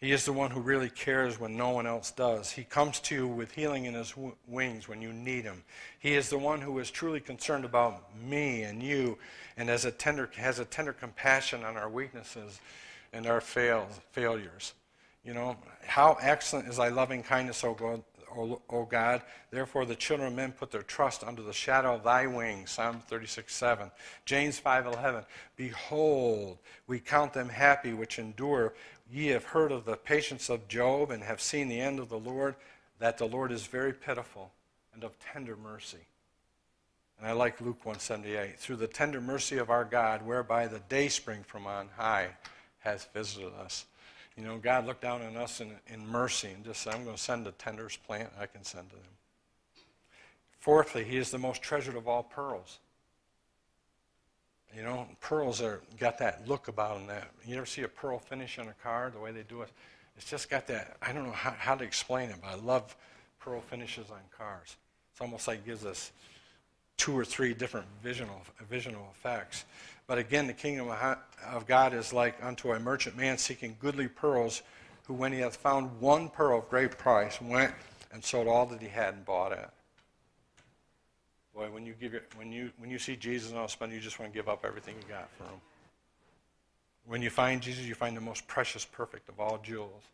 He is the one who really cares when no one else does. He comes to you with healing in his w- wings when you need him. He is the one who is truly concerned about me and you and has a tender, has a tender compassion on our weaknesses and our fails, failures. You know, how excellent is thy loving kindness, O God, o, o God. Therefore, the children of men put their trust under the shadow of thy wings. Psalm 36, 7. James 5, 11. Behold, we count them happy which endure. Ye have heard of the patience of Job and have seen the end of the Lord, that the Lord is very pitiful and of tender mercy. And I like Luke 178. Through the tender mercy of our God, whereby the day spring from on high has visited us. You know, God looked down on us in, in mercy and just said, I'm going to send the tenderest plant I can send to them. Fourthly, he is the most treasured of all pearls. You know, pearls are got that look about them. That you ever see a pearl finish on a car, the way they do it? It's just got that. I don't know how, how to explain it, but I love pearl finishes on cars. It's almost like it gives us two or three different visual, visual effects. But again, the kingdom of God is like unto a merchant man seeking goodly pearls, who, when he hath found one pearl of great price, went and sold all that he had and bought it. Boy, when you give your, when you when you see Jesus and all spend, you just want to give up everything you got for him. When you find Jesus, you find the most precious, perfect of all jewels.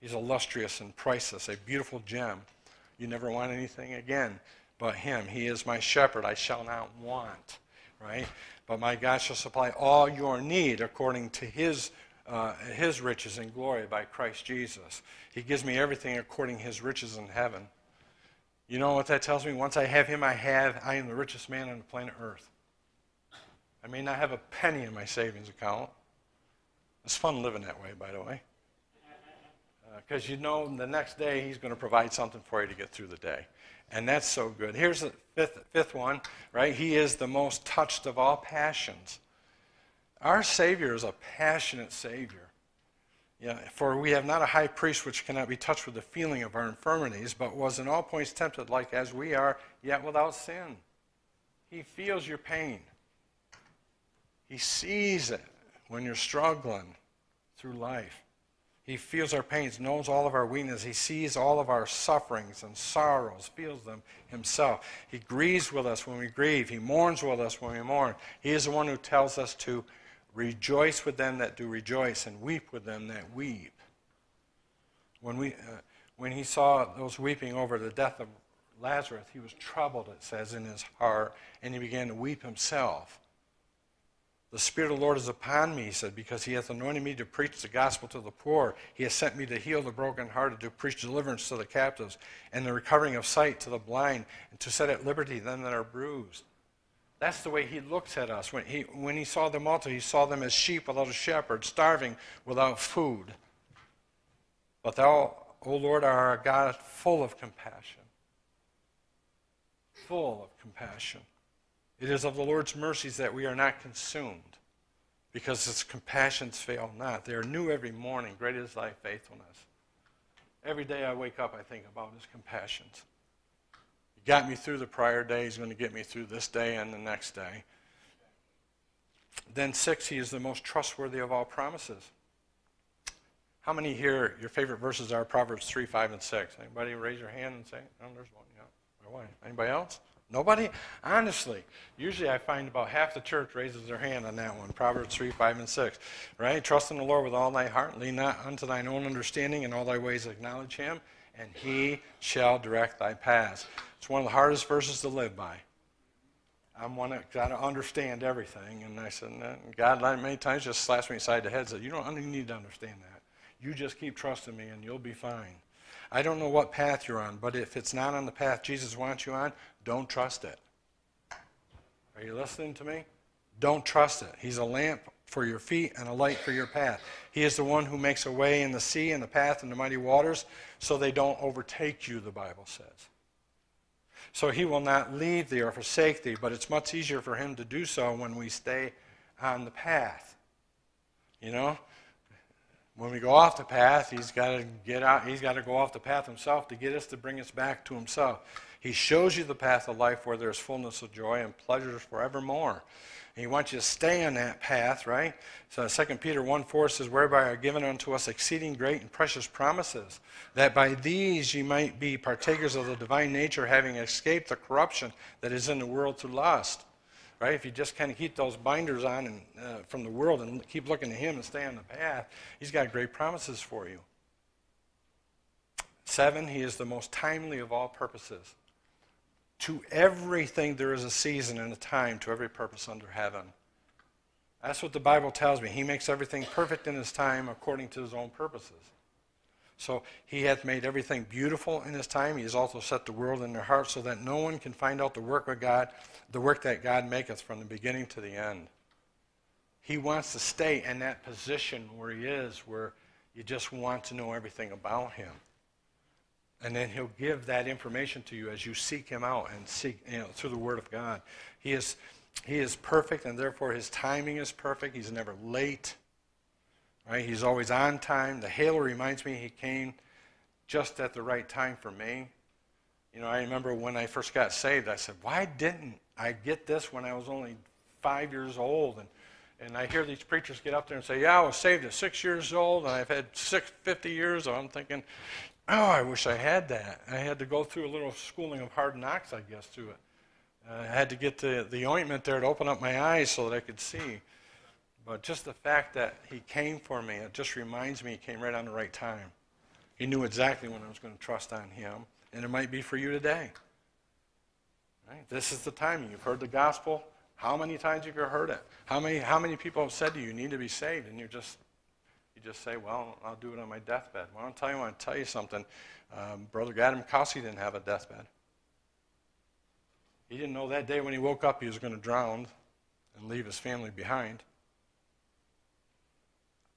He's illustrious and priceless, a beautiful gem. You never want anything again but him. He is my shepherd; I shall not want. Right? But my God shall supply all your need according to his uh, his riches and glory by Christ Jesus. He gives me everything according to his riches in heaven. You know what that tells me? Once I have him, I have, I am the richest man on the planet Earth. I may not have a penny in my savings account. It's fun living that way, by the way. Because uh, you know the next day he's going to provide something for you to get through the day. And that's so good. Here's the fifth, fifth one, right? He is the most touched of all passions. Our Savior is a passionate Savior. Yeah, for we have not a high priest which cannot be touched with the feeling of our infirmities, but was in all points tempted like as we are, yet without sin. He feels your pain. He sees it when you're struggling through life. He feels our pains, knows all of our weakness. He sees all of our sufferings and sorrows, feels them himself. He grieves with us when we grieve. He mourns with us when we mourn. He is the one who tells us to Rejoice with them that do rejoice, and weep with them that weep. When, we, uh, when he saw those weeping over the death of Lazarus, he was troubled, it says, in his heart, and he began to weep himself. The Spirit of the Lord is upon me, he said, because he hath anointed me to preach the gospel to the poor. He has sent me to heal the brokenhearted, to preach deliverance to the captives, and the recovering of sight to the blind, and to set at liberty them that are bruised. That's the way he looks at us. When he, when he saw the multitude, he saw them as sheep without a shepherd, starving without food. But thou, O Lord, are a God full of compassion. Full of compassion. It is of the Lord's mercies that we are not consumed, because his compassions fail not. They are new every morning. Great is thy faithfulness. Every day I wake up, I think about his compassions. He got me through the prior day. He's going to get me through this day and the next day. Then, six, he is the most trustworthy of all promises. How many here, your favorite verses are Proverbs 3, 5, and 6? Anybody raise your hand and say, oh, there's one, yeah. My wife. Anybody else? Nobody? Honestly, usually I find about half the church raises their hand on that one. Proverbs 3, 5, and 6. Right? Trust in the Lord with all thy heart, lean not unto thine own understanding, in all thy ways acknowledge him, and he shall direct thy paths. It's one of the hardest verses to live by. I'm one that got to understand everything. And I said, "No." God many times just slaps me aside the head and said, You don't need to understand that. You just keep trusting me and you'll be fine. I don't know what path you're on, but if it's not on the path Jesus wants you on, don't trust it. Are you listening to me? Don't trust it. He's a lamp for your feet and a light for your path. He is the one who makes a way in the sea and the path in the mighty waters so they don't overtake you, the Bible says. So he will not leave thee or forsake thee, but it's much easier for him to do so when we stay on the path. You know? When we go off the path, he's got to get out, he's got to go off the path himself to get us to bring us back to himself. He shows you the path of life where there's fullness of joy and pleasures forevermore. And he wants you to stay on that path, right? So 2 Peter 1 4 says, Whereby are given unto us exceeding great and precious promises, that by these ye might be partakers of the divine nature, having escaped the corruption that is in the world through lust. Right? If you just kind of keep those binders on and, uh, from the world and keep looking to Him and stay on the path, He's got great promises for you. Seven, He is the most timely of all purposes. To everything there is a season and a time to every purpose under heaven. That's what the Bible tells me. He makes everything perfect in his time according to his own purposes. So he hath made everything beautiful in his time. He has also set the world in their hearts so that no one can find out the work of God, the work that God maketh from the beginning to the end. He wants to stay in that position where he is, where you just want to know everything about him. And then he'll give that information to you as you seek him out and seek you know, through the Word of God. He is, he is perfect, and therefore his timing is perfect. He's never late. Right? He's always on time. The halo reminds me he came just at the right time for me. You know, I remember when I first got saved, I said, why didn't I get this when I was only five years old? And, and I hear these preachers get up there and say, yeah, I was saved at six years old, and I've had six, 50 years. I'm thinking, oh, I wish I had that. I had to go through a little schooling of hard knocks, I guess, to it. Uh, I had to get the, the ointment there to open up my eyes so that I could see. But just the fact that he came for me, it just reminds me he came right on the right time. He knew exactly when I was going to trust on him, and it might be for you today. Right? This is the time. You've heard the gospel. How many times have you heard it? How many, how many people have said to you, you need to be saved? And you're just, you just say, well, I'll do it on my deathbed. Well, I'll tell you, I want to tell you something. Um, Brother Adam Kowski didn't have a deathbed. He didn't know that day when he woke up he was going to drown and leave his family behind.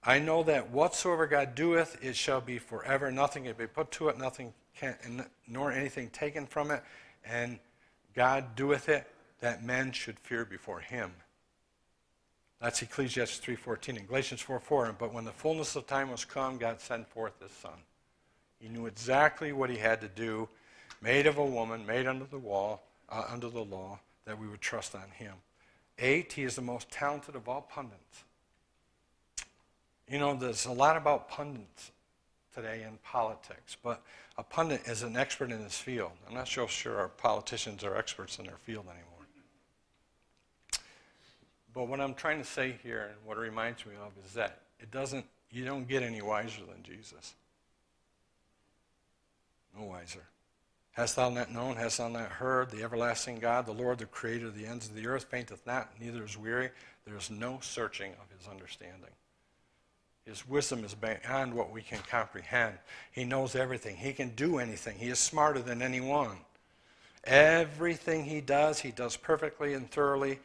I know that whatsoever God doeth, it shall be forever. Nothing can be put to it, nothing can, nor anything taken from it. And God doeth it that men should fear before him. That's Ecclesiastes 3.14 and Galatians 4.4. But when the fullness of time was come, God sent forth his son. He knew exactly what he had to do, made of a woman, made under the wall, uh, under the law, that we would trust on him. Eight, he is the most talented of all pundits. You know, there's a lot about pundits today in politics, but a pundit is an expert in his field. I'm not so sure our politicians are experts in their field anymore. But what I'm trying to say here, and what it reminds me of, is that it doesn't, you don't get any wiser than Jesus. No wiser. Hast thou not known, hast thou not heard, the everlasting God, the Lord, the creator of the ends of the earth, fainteth not, neither is weary. There is no searching of his understanding. His wisdom is beyond what we can comprehend. He knows everything. He can do anything. He is smarter than anyone. Everything he does, he does perfectly and thoroughly.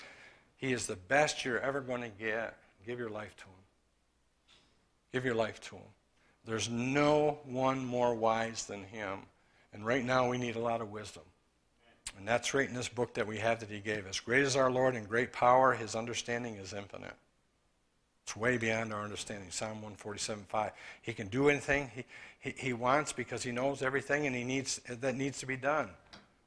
He is the best you're ever going to get. Give your life to him. Give your life to him. There's no one more wise than him. And right now we need a lot of wisdom. And that's right in this book that we have that he gave us. Great is our Lord and great power. His understanding is infinite. It's way beyond our understanding. Psalm 147.5. He can do anything he, he, he wants because he knows everything and he needs, that needs to be done.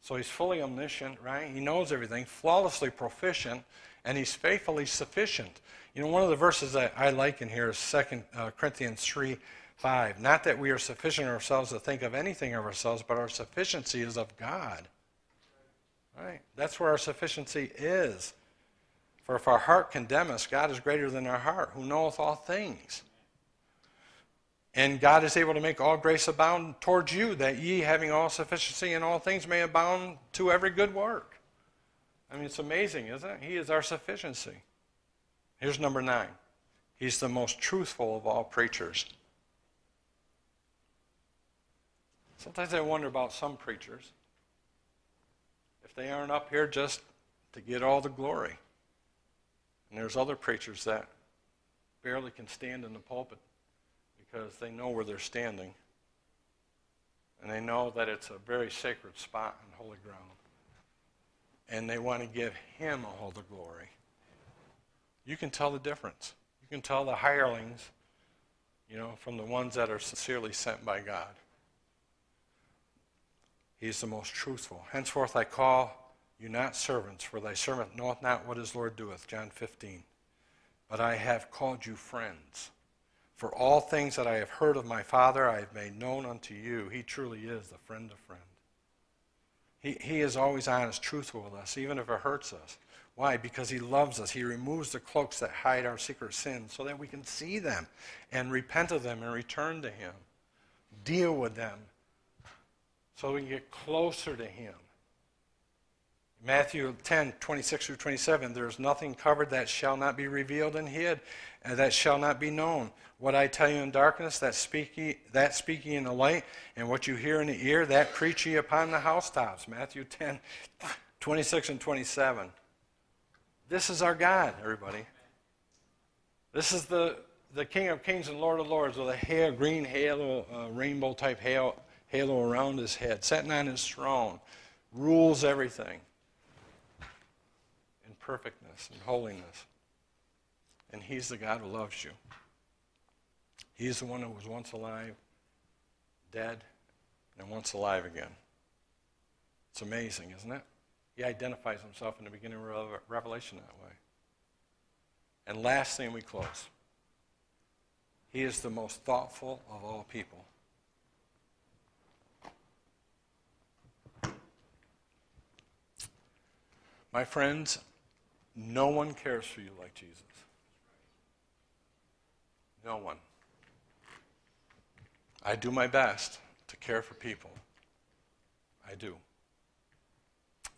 So he's fully omniscient, right? He knows everything, flawlessly proficient, and he's faithfully sufficient. You know, one of the verses that I like in here is 2 uh, Corinthians 3 5. Not that we are sufficient ourselves to think of anything of ourselves, but our sufficiency is of God. Right? That's where our sufficiency is. For if our heart condemn us, God is greater than our heart, who knoweth all things. And God is able to make all grace abound towards you, that ye, having all sufficiency in all things, may abound to every good work. I mean, it's amazing, isn't it? He is our sufficiency. Here's number nine He's the most truthful of all preachers. Sometimes I wonder about some preachers. If they aren't up here just to get all the glory. And there's other preachers that barely can stand in the pulpit because they know where they're standing. And they know that it's a very sacred spot and holy ground. And they want to give him all the glory. You can tell the difference. You can tell the hirelings, you know, from the ones that are sincerely sent by God. He is the most truthful. Henceforth I call you not servants, for thy servant knoweth not what his Lord doeth. John 15. But I have called you friends. For all things that I have heard of my Father, I have made known unto you. He truly is the friend of friends. He, he is always honest, truthful with us, even if it hurts us. Why? Because he loves us. He removes the cloaks that hide our secret sins so that we can see them and repent of them and return to him. Deal with them so we can get closer to him. Matthew 10, 26 through 27, there is nothing covered that shall not be revealed and hid, and that shall not be known. What I tell you in darkness, that speak ye, that speak ye in the light, and what you hear in the ear, that preach ye upon the housetops. Matthew 10, 26 and 27. This is our God, everybody. This is the, the King of Kings and Lord of Lords with a hair, green halo, uh, rainbow type halo, halo around his head, sitting on his throne, rules everything in perfectness and holiness. And he's the God who loves you. He's the one who was once alive, dead, and once alive again. It's amazing, isn't it? He identifies himself in the beginning of Revelation that way. And last thing we close. He is the most thoughtful of all people. My friends, no one cares for you like Jesus. No one. I do my best to care for people. I do.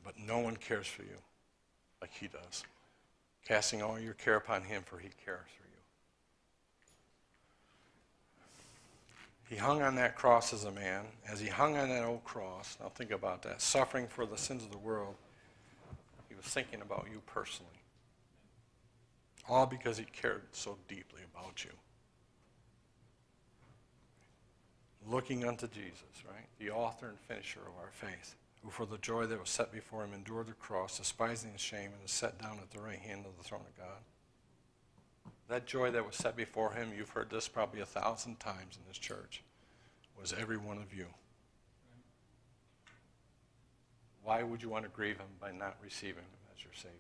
But no one cares for you like he does. Casting all your care upon him, for he cares for you. He hung on that cross as a man. As he hung on that old cross, now think about that, suffering for the sins of the world, thinking about you personally. All because he cared so deeply about you. Looking unto Jesus, right? The author and finisher of our faith who for the joy that was set before him endured the cross, despising the shame, and is set down at the right hand of the throne of God. That joy that was set before him, you've heard this probably a thousand times in this church, was every one of you. Why would you want to grieve him by not receiving him as your Savior?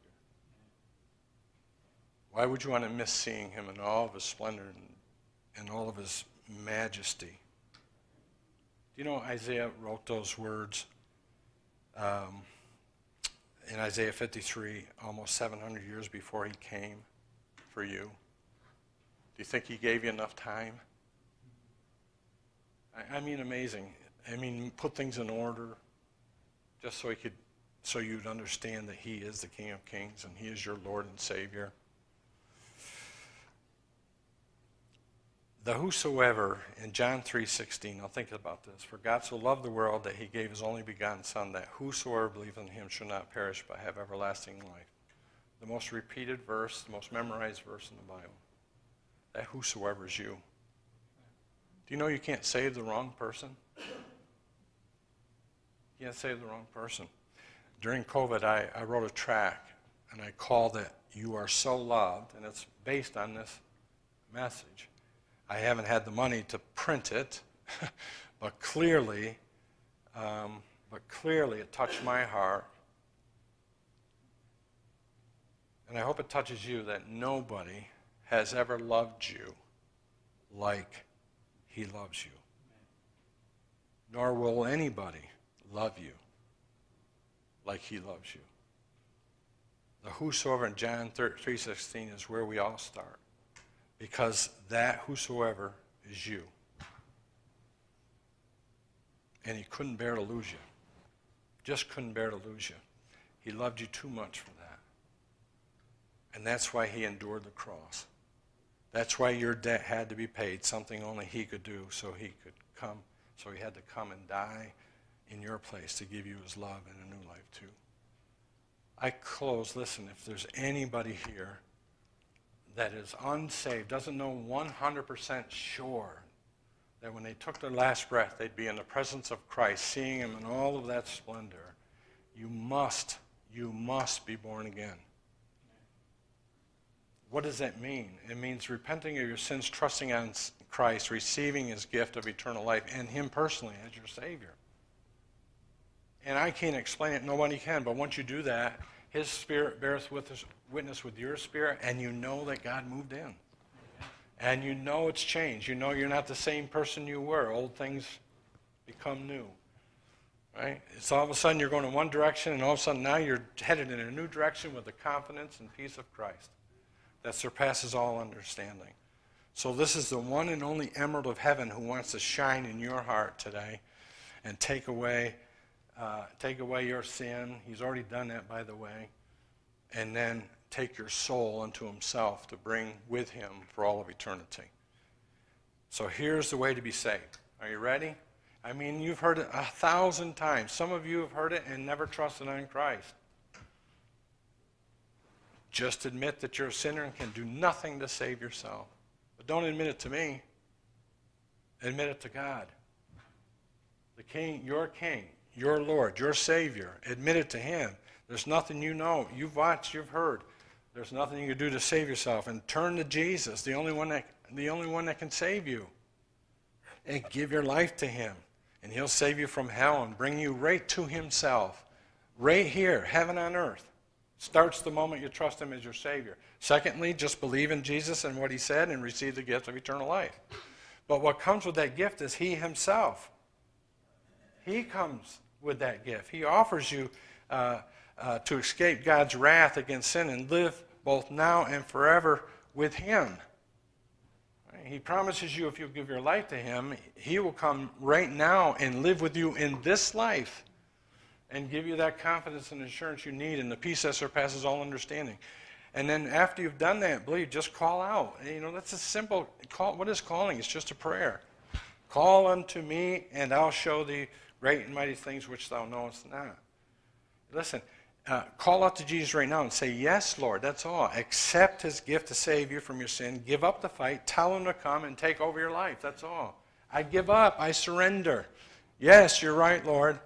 Why would you want to miss seeing him in all of his splendor and, and all of his majesty? Do you know Isaiah wrote those words um, in Isaiah 53, almost 700 years before he came for you? Do you think he gave you enough time? I, I mean, amazing. I mean, put things in order, just so he could, so you'd understand that he is the King of Kings and he is your Lord and Savior. The whosoever in John 3:16, I'll think about this. For God so loved the world that he gave his only begotten son that whosoever believes in him shall not perish but have everlasting life. The most repeated verse, the most memorized verse in the Bible. That whosoever is you. Do you know you can't save the wrong person? You can't save the wrong person. During COVID, I, I wrote a track and I called it You Are So Loved, and it's based on this message. I haven't had the money to print it, but clearly, um, but clearly it touched my heart. And I hope it touches you that nobody has ever loved you like he loves you. Nor will anybody love you like he loves you. The whosoever in John 3:16 is where we all start because that whosoever is you. And he couldn't bear to lose you. Just couldn't bear to lose you. He loved you too much for that. And that's why he endured the cross. That's why your debt had to be paid, something only he could do so he could come. So he had to come and die in your place to give you his love and a new life too. I close. Listen, if there's anybody here that is unsaved, doesn't know 100% sure that when they took their last breath, they'd be in the presence of Christ, seeing Him in all of that splendor, you must, you must be born again. What does that mean? It means repenting of your sins, trusting on Christ, receiving His gift of eternal life, and Him personally as your Savior. And I can't explain it, nobody can, but once you do that, His Spirit bears witness with your spirit, and you know that God moved in and you know it's changed. You know you're not the same person you were. Old things become new. Right? It's all of a sudden you're going in one direction, and all of a sudden now you're headed in a new direction with the confidence and peace of Christ that surpasses all understanding. So, this is the one and only emerald of heaven who wants to shine in your heart today and take away, uh, take away your sin. He's already done that, by the way. And then take your soul unto himself to bring with him for all of eternity. So here's the way to be saved. Are you ready? I mean, you've heard it a thousand times. Some of you have heard it and never trusted in Christ. Just admit that you're a sinner and can do nothing to save yourself. But don't admit it to me. Admit it to God. The King, your King, your Lord, your Savior. Admit it to Him. There's nothing you know. You've watched, you've heard. There's nothing you can do to save yourself. And turn to Jesus, the only one that, the only one that can save you. And give your life to Him. And He'll save you from hell and bring you right to Himself. Right here, heaven on earth. Starts the moment you trust Him as your Savior. Secondly, just believe in Jesus and what He said and receive the gift of eternal life. But what comes with that gift is He Himself. He comes with that gift. He offers you. Uh, uh, to escape God's wrath against sin and live both now and forever with Him. He promises you if you'll give your life to Him, He will come right now and live with you in this life and give you that confidence and assurance you need and the peace that surpasses all understanding. And then after you've done that, believe, just call out. You know, that's a simple call. What is calling? It's just a prayer. Call unto me, and I'll show thee great and mighty things which thou knowest not. Listen, uh, call out to Jesus right now and say, Yes, Lord, that's all. Accept his gift to save you from your sin. Give up the fight. Tell him to come and take over your life. That's all. I give up. I surrender. Yes, you're right, Lord.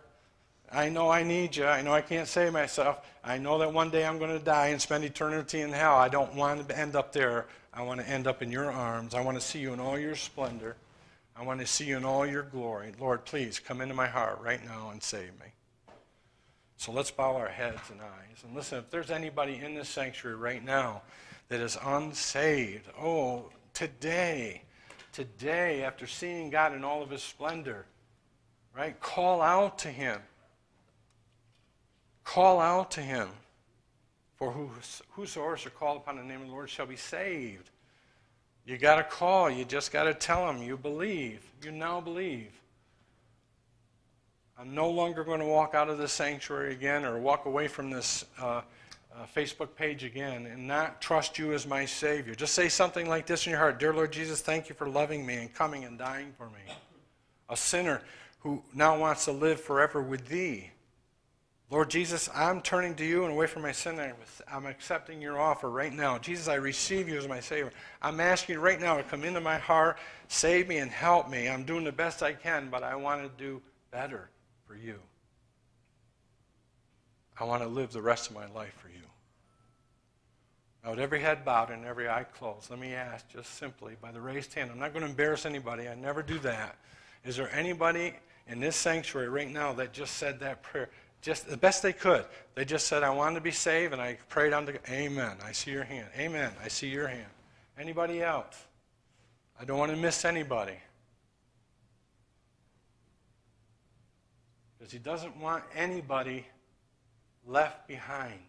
I know I need you. I know I can't save myself. I know that one day I'm going to die and spend eternity in hell. I don't want to end up there. I want to end up in your arms. I want to see you in all your splendor. I want to see you in all your glory. Lord, please come into my heart right now and save me. So let's bow our heads and eyes. And listen, if there's anybody in this sanctuary right now that is unsaved, oh, today, today, after seeing God in all of his splendor, right, call out to him. Call out to him. For whosoever shall call upon the name of the Lord shall be saved. You got to call. You just got to tell them you believe. You now believe. I'm no longer going to walk out of this sanctuary again or walk away from this uh, uh, Facebook page again and not trust you as my Savior. Just say something like this in your heart Dear Lord Jesus, thank you for loving me and coming and dying for me. A sinner who now wants to live forever with thee. Lord Jesus, I'm turning to you and away from my sin. I'm accepting your offer right now. Jesus, I receive you as my Savior. I'm asking you right now to come into my heart, save me, and help me. I'm doing the best I can, but I want to do better for you. I want to live the rest of my life for you. Now, with every head bowed and every eye closed, let me ask just simply by the raised hand. I'm not going to embarrass anybody, I never do that. Is there anybody in this sanctuary right now that just said that prayer? Just the best they could. They just said, I want to be saved, and I prayed unto Amen. I see your hand. Amen. I see your hand. Anybody else? I don't want to miss anybody. Because he doesn't want anybody left behind.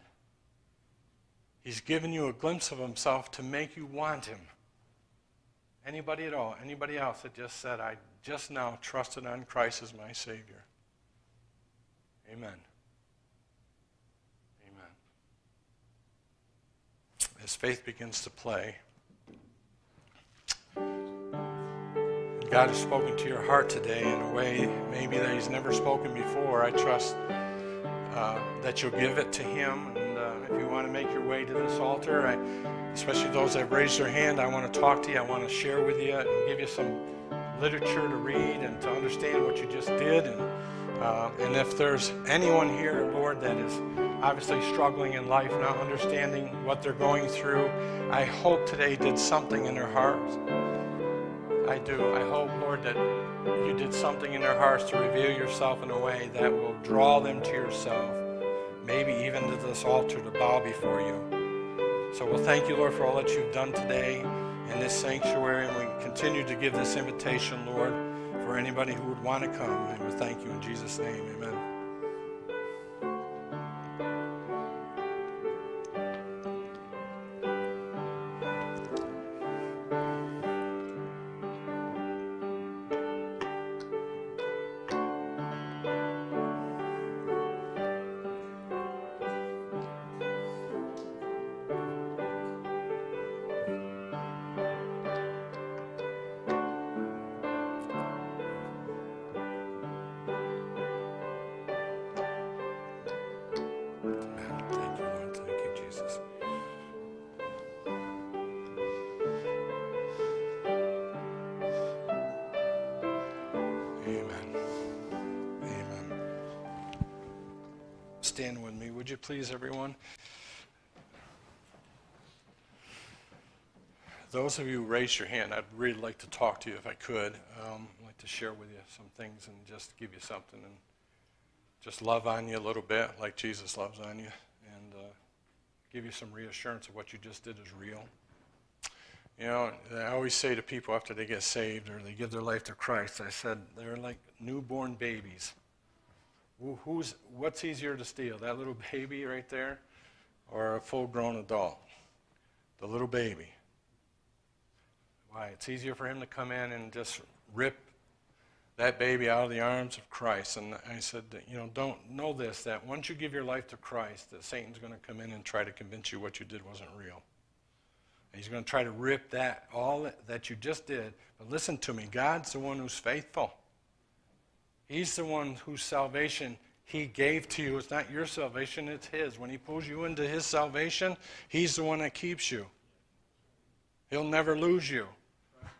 He's given you a glimpse of himself to make you want him. Anybody at all? Anybody else that just said, I just now trusted on Christ as my Savior? Amen. As faith begins to play, God has spoken to your heart today in a way maybe that He's never spoken before. I trust uh, that you'll give it to Him. And uh, if you want to make your way to this altar, I, especially those that have raised their hand, I want to talk to you. I want to share with you and give you some literature to read and to understand what you just did. And, uh, and if there's anyone here, Lord, that is obviously struggling in life, not understanding what they're going through, I hope today did something in their hearts. I do. I hope, Lord, that you did something in their hearts to reveal yourself in a way that will draw them to yourself, maybe even to this altar to bow before you. So we'll thank you, Lord, for all that you've done today in this sanctuary, and we continue to give this invitation, Lord, for anybody who would want to come. And we thank you in Jesus' name. Amen. Amen. Stand with me, would you please, everyone? Those of you who raised your hand, I'd really like to talk to you if I could. Um, I'd like to share with you some things and just give you something and just love on you a little bit like Jesus loves on you and uh, give you some reassurance of what you just did is real. You know, I always say to people after they get saved or they give their life to Christ, I said, they're like newborn babies. Who- Who's, what's easier to steal, that little baby right there or a full grown adult? The little baby. Why? It's easier for him to come in and just rip that baby out of the arms of Christ. And I said, you know, don't know this that once you give your life to Christ, that Satan's going to come in and try to convince you what you did wasn't real. And he's going to try to rip that all that you just did. But listen to me, God's the one who's faithful. He's the one whose salvation he gave to you. It's not your salvation, it's his. When he pulls you into his salvation, he's the one that keeps you. He'll never lose you.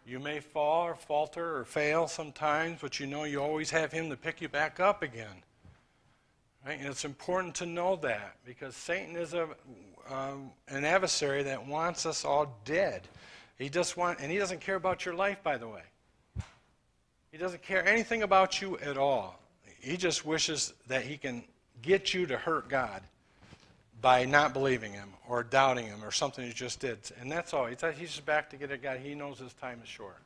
You may fall or falter or fail sometimes, but you know you always have Him to pick you back up again. Right? And it's important to know that because Satan is a, um, an adversary that wants us all dead. He just want, and he doesn't care about your life, by the way. He doesn't care anything about you at all. He just wishes that he can get you to hurt God by not believing him or doubting him or something he just did. And that's all. He's, just back to get a guy. He knows his time is short.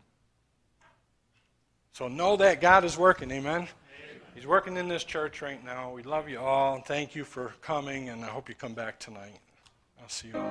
So know that God is working. Amen. He's working in this church right now. We love you all. Thank you for coming, and I hope you come back tonight. I'll see you all.